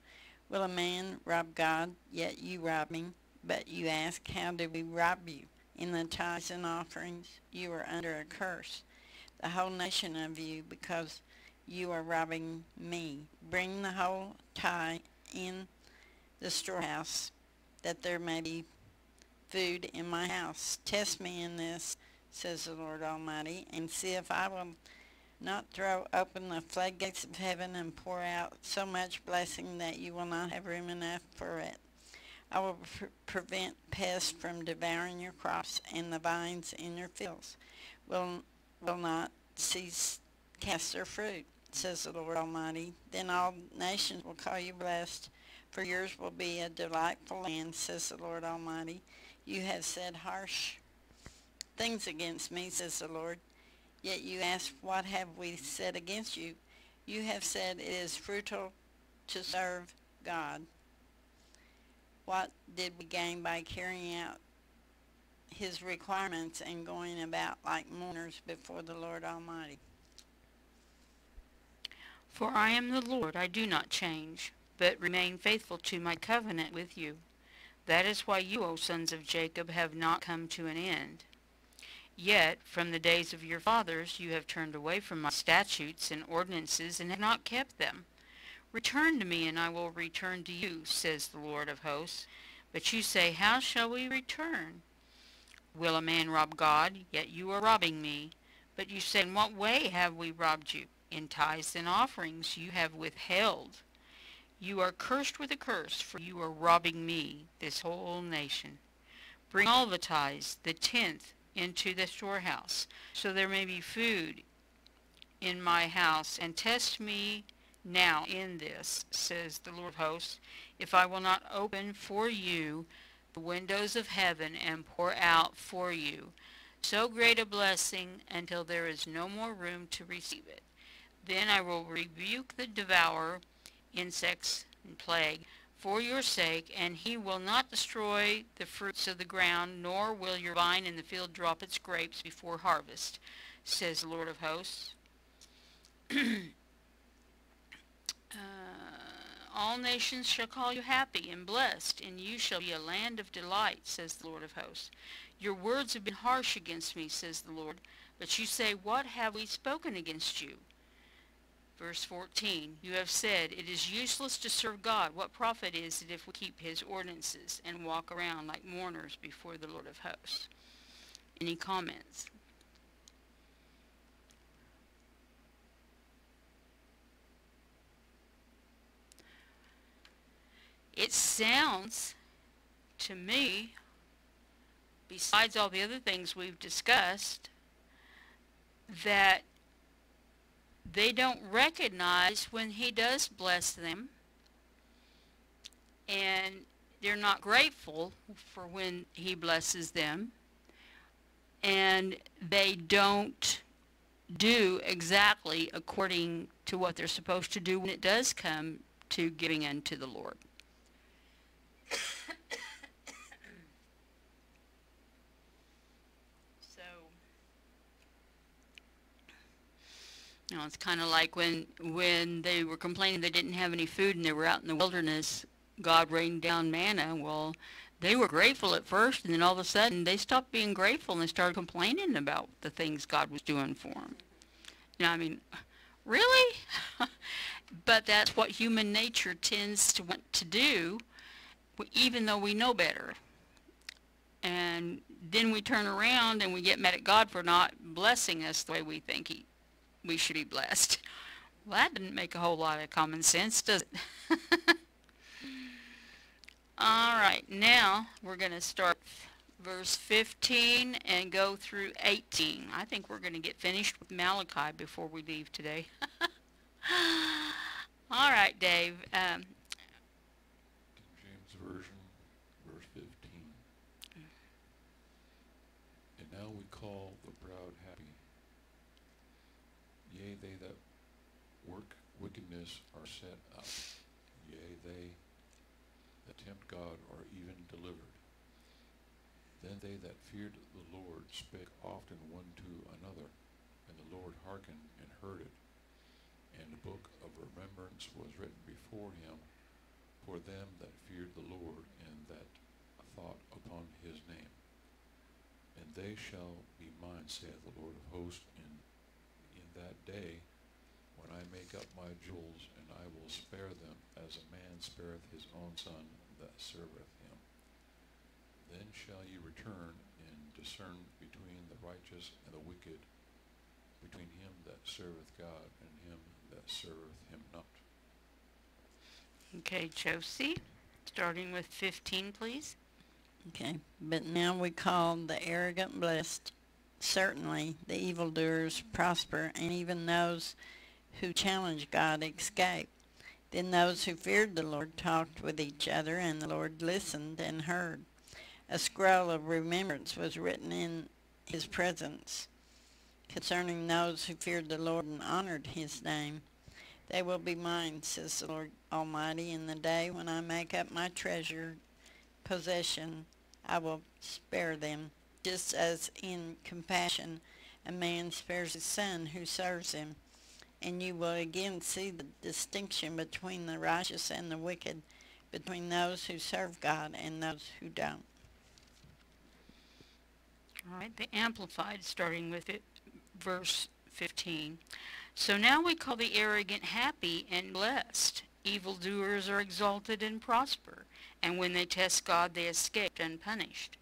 Will a man rob God? Yet you rob me. But you ask, how do we rob you? In the tithes and offerings, you are under a curse, the whole nation of you, because you are robbing me. Bring the whole tithe in the storehouse, that there may be food in my house. Test me in this, says the Lord Almighty, and see if I will not throw open the floodgates of heaven and pour out so much blessing that you will not have room enough for it. I will pre- prevent pests from devouring your crops, and the vines in your fields will, will not cease cast their fruit, says the Lord Almighty. Then all nations will call you blessed, for yours will be a delightful land, says the Lord Almighty. You have said harsh things against me, says the Lord. Yet you ask, what have we said against you? You have said it is futile to serve God. What did we gain by carrying out his requirements and going about like mourners before the Lord Almighty? For I am the Lord, I do not change, but remain faithful to my covenant with you. That is why you, O sons of Jacob, have not come to an end. Yet from the days of your fathers you have turned away from my statutes and ordinances and have not kept them. Return to me, and I will return to you, says the Lord of hosts. But you say, How shall we return? Will a man rob God? Yet you are robbing me. But you say, In what way have we robbed you? In tithes and offerings you have withheld. You are cursed with a curse, for you are robbing me, this whole nation. Bring all the tithes, the tenth, into the storehouse, so there may be food in my house, and test me now in this, says the Lord of hosts, if I will not open for you the windows of heaven and pour out for you. So great a blessing until there is no more room to receive it. Then I will rebuke the devourer, insects and plague, for your sake, and he will not destroy the fruits of the ground, nor will your vine in the field drop its grapes before harvest, says the Lord of hosts. uh, all nations shall call you happy and blessed, and you shall be a land of delight, says the Lord of hosts. Your words have been harsh against me, says the Lord, but you say, What have we spoken against you? Verse 14, You have said, It is useless to serve God. What profit is it if we keep his ordinances and walk around like mourners before the Lord of hosts? Any comments? It sounds to me, besides all the other things we've discussed, that they don't recognize when he does bless them and they're not grateful for when he blesses them and they don't do exactly according to what they're supposed to do when it does come to giving unto the Lord. so you know, it's kind of like when when they were complaining they didn't have any food and they were out in the wilderness. God rained down manna. Well, they were grateful at first, and then all of a sudden they stopped being grateful and they started complaining about the things God was doing for them. You know, I mean, really? but that's what human nature tends to want to do, even though we know better. And then we turn around and we get mad at God for not blessing us the way we think he we should be blessed. Well, that didn't make a whole lot of common sense, does it? All right, now we're going to start verse 15 and go through 18. I think we're going to get finished with Malachi before we leave today. All right, Dave. Um, King James Version, verse 15. And now we call the proud happy. Yea, they that work wickedness are set up. Yea, they that tempt God are even delivered. Then they that feared the Lord spake often one to another, and the Lord hearkened and heard it. And a book of remembrance was written before him for them that feared the Lord and that thought upon his name. And they shall be mine, saith the Lord of hosts, in, in that day when I make up my jewels, and I will spare them as a man spareth his own son that serveth him. Then shall ye return and discern between the righteous and the wicked, between him that serveth God and him that serveth him not. okay, Josie, starting with 15, please. Okay, but now we call the arrogant blessed. Certainly the evildoers prosper, and even those who challenge God escape. Then those who feared the Lord talked with each other, and the Lord listened and heard. A scroll of remembrance was written in his presence concerning those who feared the Lord and honored his name. They will be mine, says the Lord Almighty, in the day when I make up my treasured possession. I will spare them, just as in compassion a man spares his son who serves him. And you will again see the distinction between the righteous and the wicked, between those who serve God and those who don't. All right, the Amplified, starting with it, verse 15. So now we call the arrogant happy and blessed. Evildoers are exalted and prosper, and when they test God, they escape unpunished.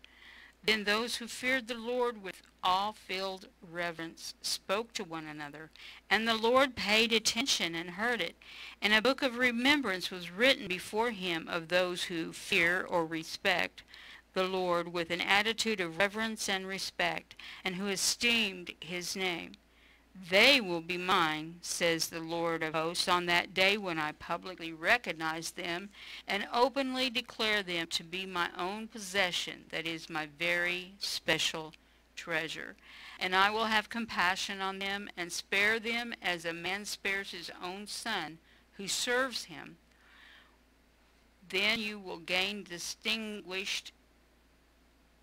Then those who feared the Lord with awe-filled reverence spoke to one another, and the Lord paid attention and heard it. And a book of remembrance was written before him of those who fear or respect the Lord with an attitude of reverence and respect, and who esteemed his name. They will be mine, says the Lord of hosts, on that day when I publicly recognize them and openly declare them to be my own possession, that is my very special treasure. And I will have compassion on them and spare them as a man spares his own son who serves him. Then you will gain distinguished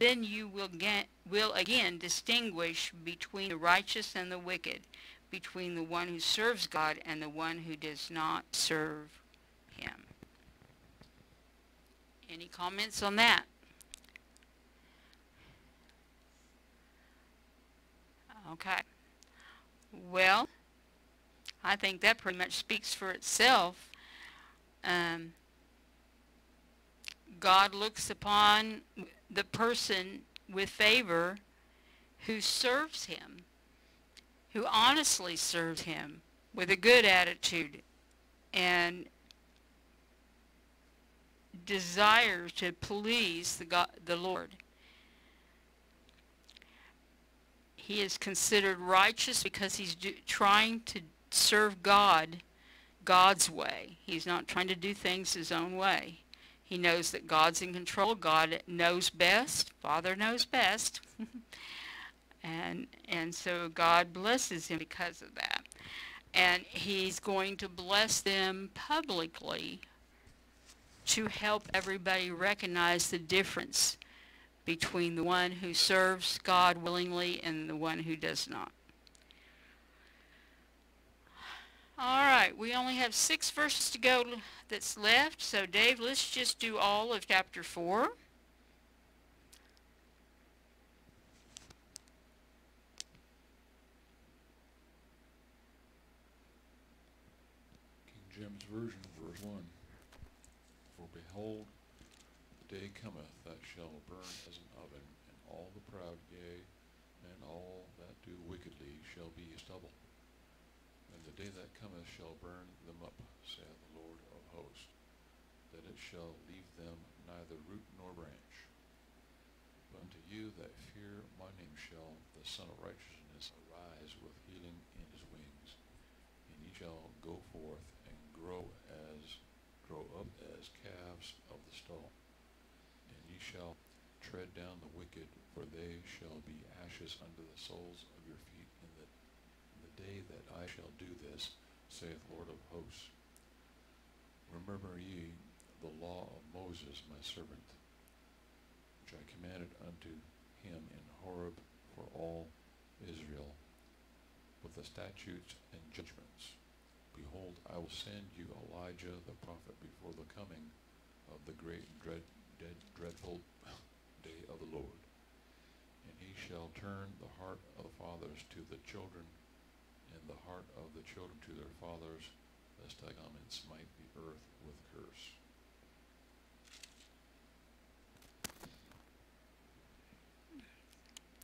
then you will, get, will again distinguish between the righteous and the wicked, between the one who serves God and the one who does not serve him. Any comments on that? Okay. Well, I think that pretty much speaks for itself. Um, God looks upon the person with favor who serves him, who honestly serves him with a good attitude and desires to please the, God, the Lord. He is considered righteous because he's do, trying to serve God God's way. He's not trying to do things his own way. He knows that God's in control. God knows best. Father knows best. and and so God blesses him because of that. And he's going to bless them publicly to help everybody recognize the difference between the one who serves God willingly and the one who does not. All right, we only have six verses to go that's left, so Dave, let's just do all of chapter 4. King James Version, verse 1. For behold, the day cometh that shall burn as an oven, and all the proud, yea, and all that do wickedly shall be stubble. And the day that cometh shall burn them up, saith the Lord of hosts, that it shall leave them neither root nor branch. But unto you that fear my name shall the Sun of Righteousness arise with healing in his wings, and ye shall go forth and grow as grow up as calves of the stall. And ye shall tread down the wicked, for they shall be ashes under the soles of your feet in the the day that I shall do this, saith Lord of hosts. Remember ye the law of Moses my servant, which I commanded unto him in Horeb for all Israel, with the statutes and judgments. Behold, I will send you Elijah the prophet before the coming of the great dread, dead, dreadful day of the Lord. And he shall turn the heart of the fathers to the children, and the heart of the children to their fathers, lest I come and smite the earth with curse.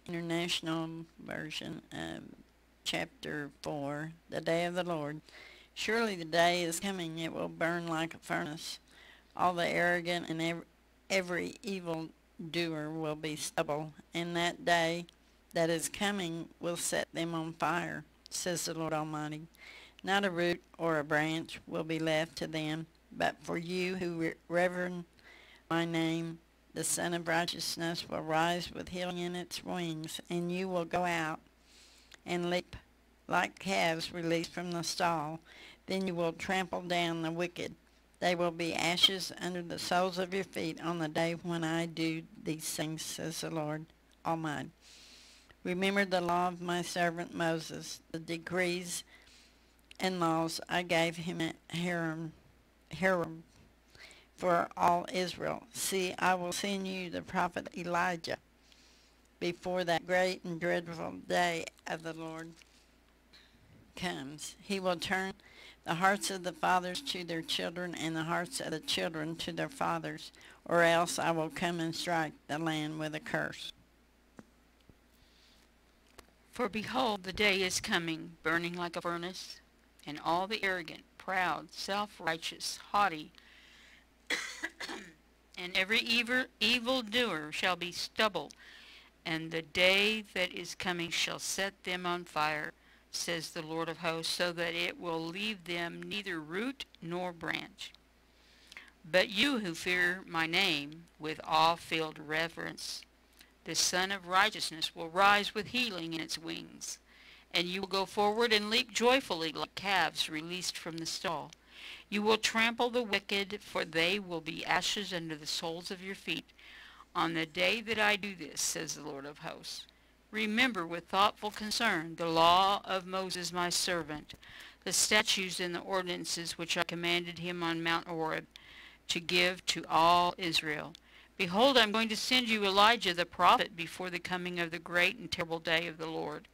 International Version, chapter 4, the day of the Lord. Surely the day is coming, it will burn like a furnace. All the arrogant and every evil doer will be stubble, and that day that is coming will set them on fire, says the Lord Almighty. Not a root or a branch will be left to them, but for you who re- reverend my name, the Sun of Righteousness will rise with healing in its wings, and you will go out and leap like calves released from the stall. Then you will trample down the wicked. They will be ashes under the soles of your feet on the day when I do these things, says the Lord Almighty. Remember the law of my servant Moses, the decrees and laws I gave him at Haram, Haram for all Israel. See, I will send you the prophet Elijah before that great and dreadful day of the Lord comes. He will turn the hearts of the fathers to their children and the hearts of the children to their fathers, or else I will come and strike the land with a curse. For behold, the day is coming, burning like a furnace, and all the arrogant, proud, self-righteous, haughty, and every evil, evil doer shall be stubble, and the day that is coming shall set them on fire, says the Lord of hosts, so that it will leave them neither root nor branch. But you who fear my name with awe-filled reverence, the Sun of Righteousness will rise with healing in its wings, and you will go forward and leap joyfully like calves released from the stall. You will trample the wicked, for they will be ashes under the soles of your feet. On the day that I do this, says the Lord of hosts, remember with thoughtful concern the law of Moses my servant, the statutes and the ordinances which I commanded him on Mount Horeb to give to all Israel. Behold, I am going to send you Elijah the prophet before the coming of the great and terrible day of the Lord.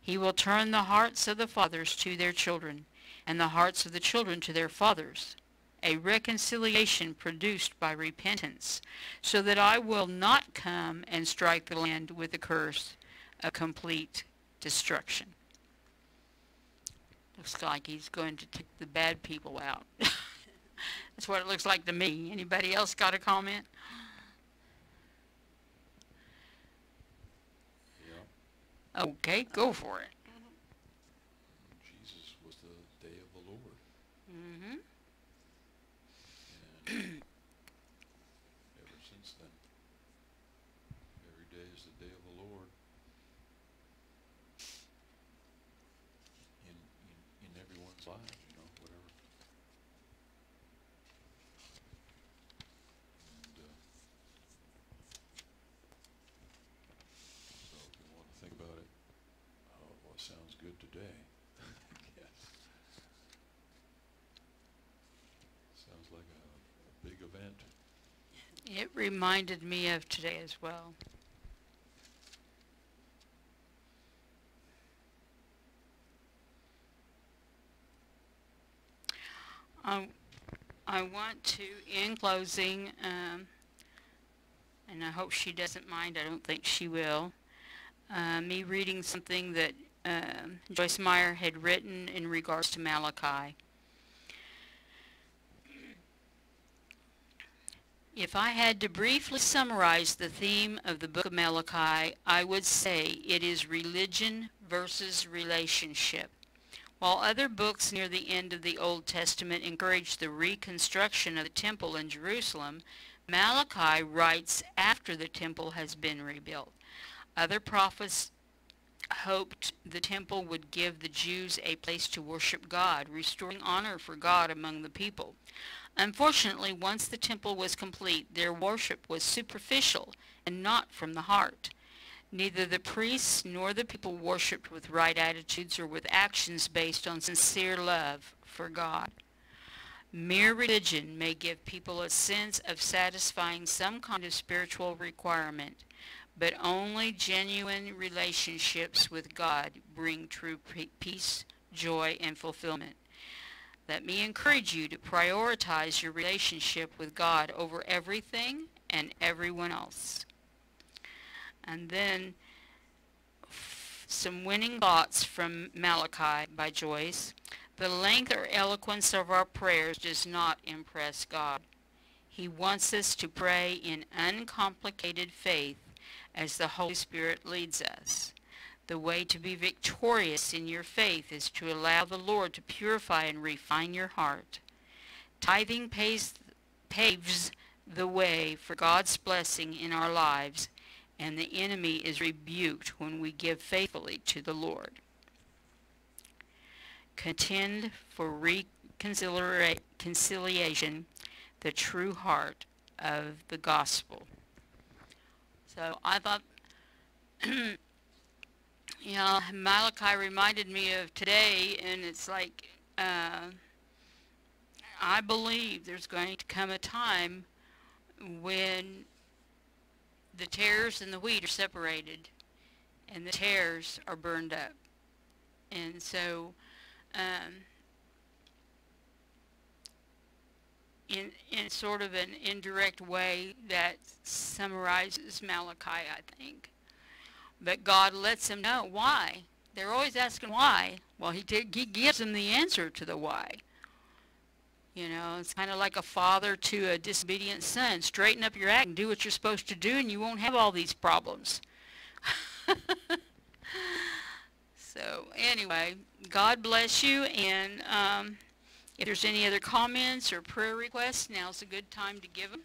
He will turn the hearts of the fathers to their children, and the hearts of the children to their fathers, a reconciliation produced by repentance, so that I will not come and strike the land with a curse of complete destruction. Looks like he's going to take the bad people out. That's what it looks like to me. Anybody else got a comment? Yeah. Okay, go for it. Jesus was the day of the Lord. Mm-hmm. And ever since then, every day is the day of the Lord. In, in, in everyone's lives, you know, whatever. And, uh, so if you want to think about it, uh, what sounds good today, I guess. Sounds like a, a big event. It reminded me of today as well. I, I want to, in closing, um, and I hope she doesn't mind, I don't think she will, uh, me reading something that um Joyce Meyer had written in regards to Malachi. If I had to briefly summarize the theme of the book of Malachi, I would say it is religion versus relationship. While other books near the end of the Old Testament encourage the reconstruction of the temple in Jerusalem, Malachi writes after the temple has been rebuilt. Other prophets hoped the temple would give the Jews a place to worship God, restoring honor for God among the people. Unfortunately, once the temple was complete, their worship was superficial and not from the heart. Neither the priests nor the people worshipped with right attitudes or with actions based on sincere love for God. Mere religion may give people a sense of satisfying some kind of spiritual requirement, but only genuine relationships with God bring true peace, joy, and fulfillment. Let me encourage you to prioritize your relationship with God over everything and everyone else. And then some winning thoughts from Malachi by Joyce. The length or eloquence of our prayers does not impress God. He wants us to pray in uncomplicated faith as the Holy Spirit leads us. The way to be victorious in your faith is to allow the Lord to purify and refine your heart. Tithing pays, paves the way for God's blessing in our lives, and the enemy is rebuked when we give faithfully to the Lord. Contend for reconciliation, the true heart of the gospel. So I thought, you know, Malachi reminded me of today, and it's like, uh, I believe there's going to come a time when the tares and the wheat are separated, and the tares are burned up. And so, um, in in sort of an indirect way, that summarizes Malachi, I think. But God lets them know why. They're always asking why. Well, he, he gives them the answer to the why. You know, it's kind of like a father to a disobedient son. Straighten up your act and do what you're supposed to do, and you won't have all these problems. so, anyway, God bless you. And um, if there's any other comments or prayer requests, now's a good time to give them.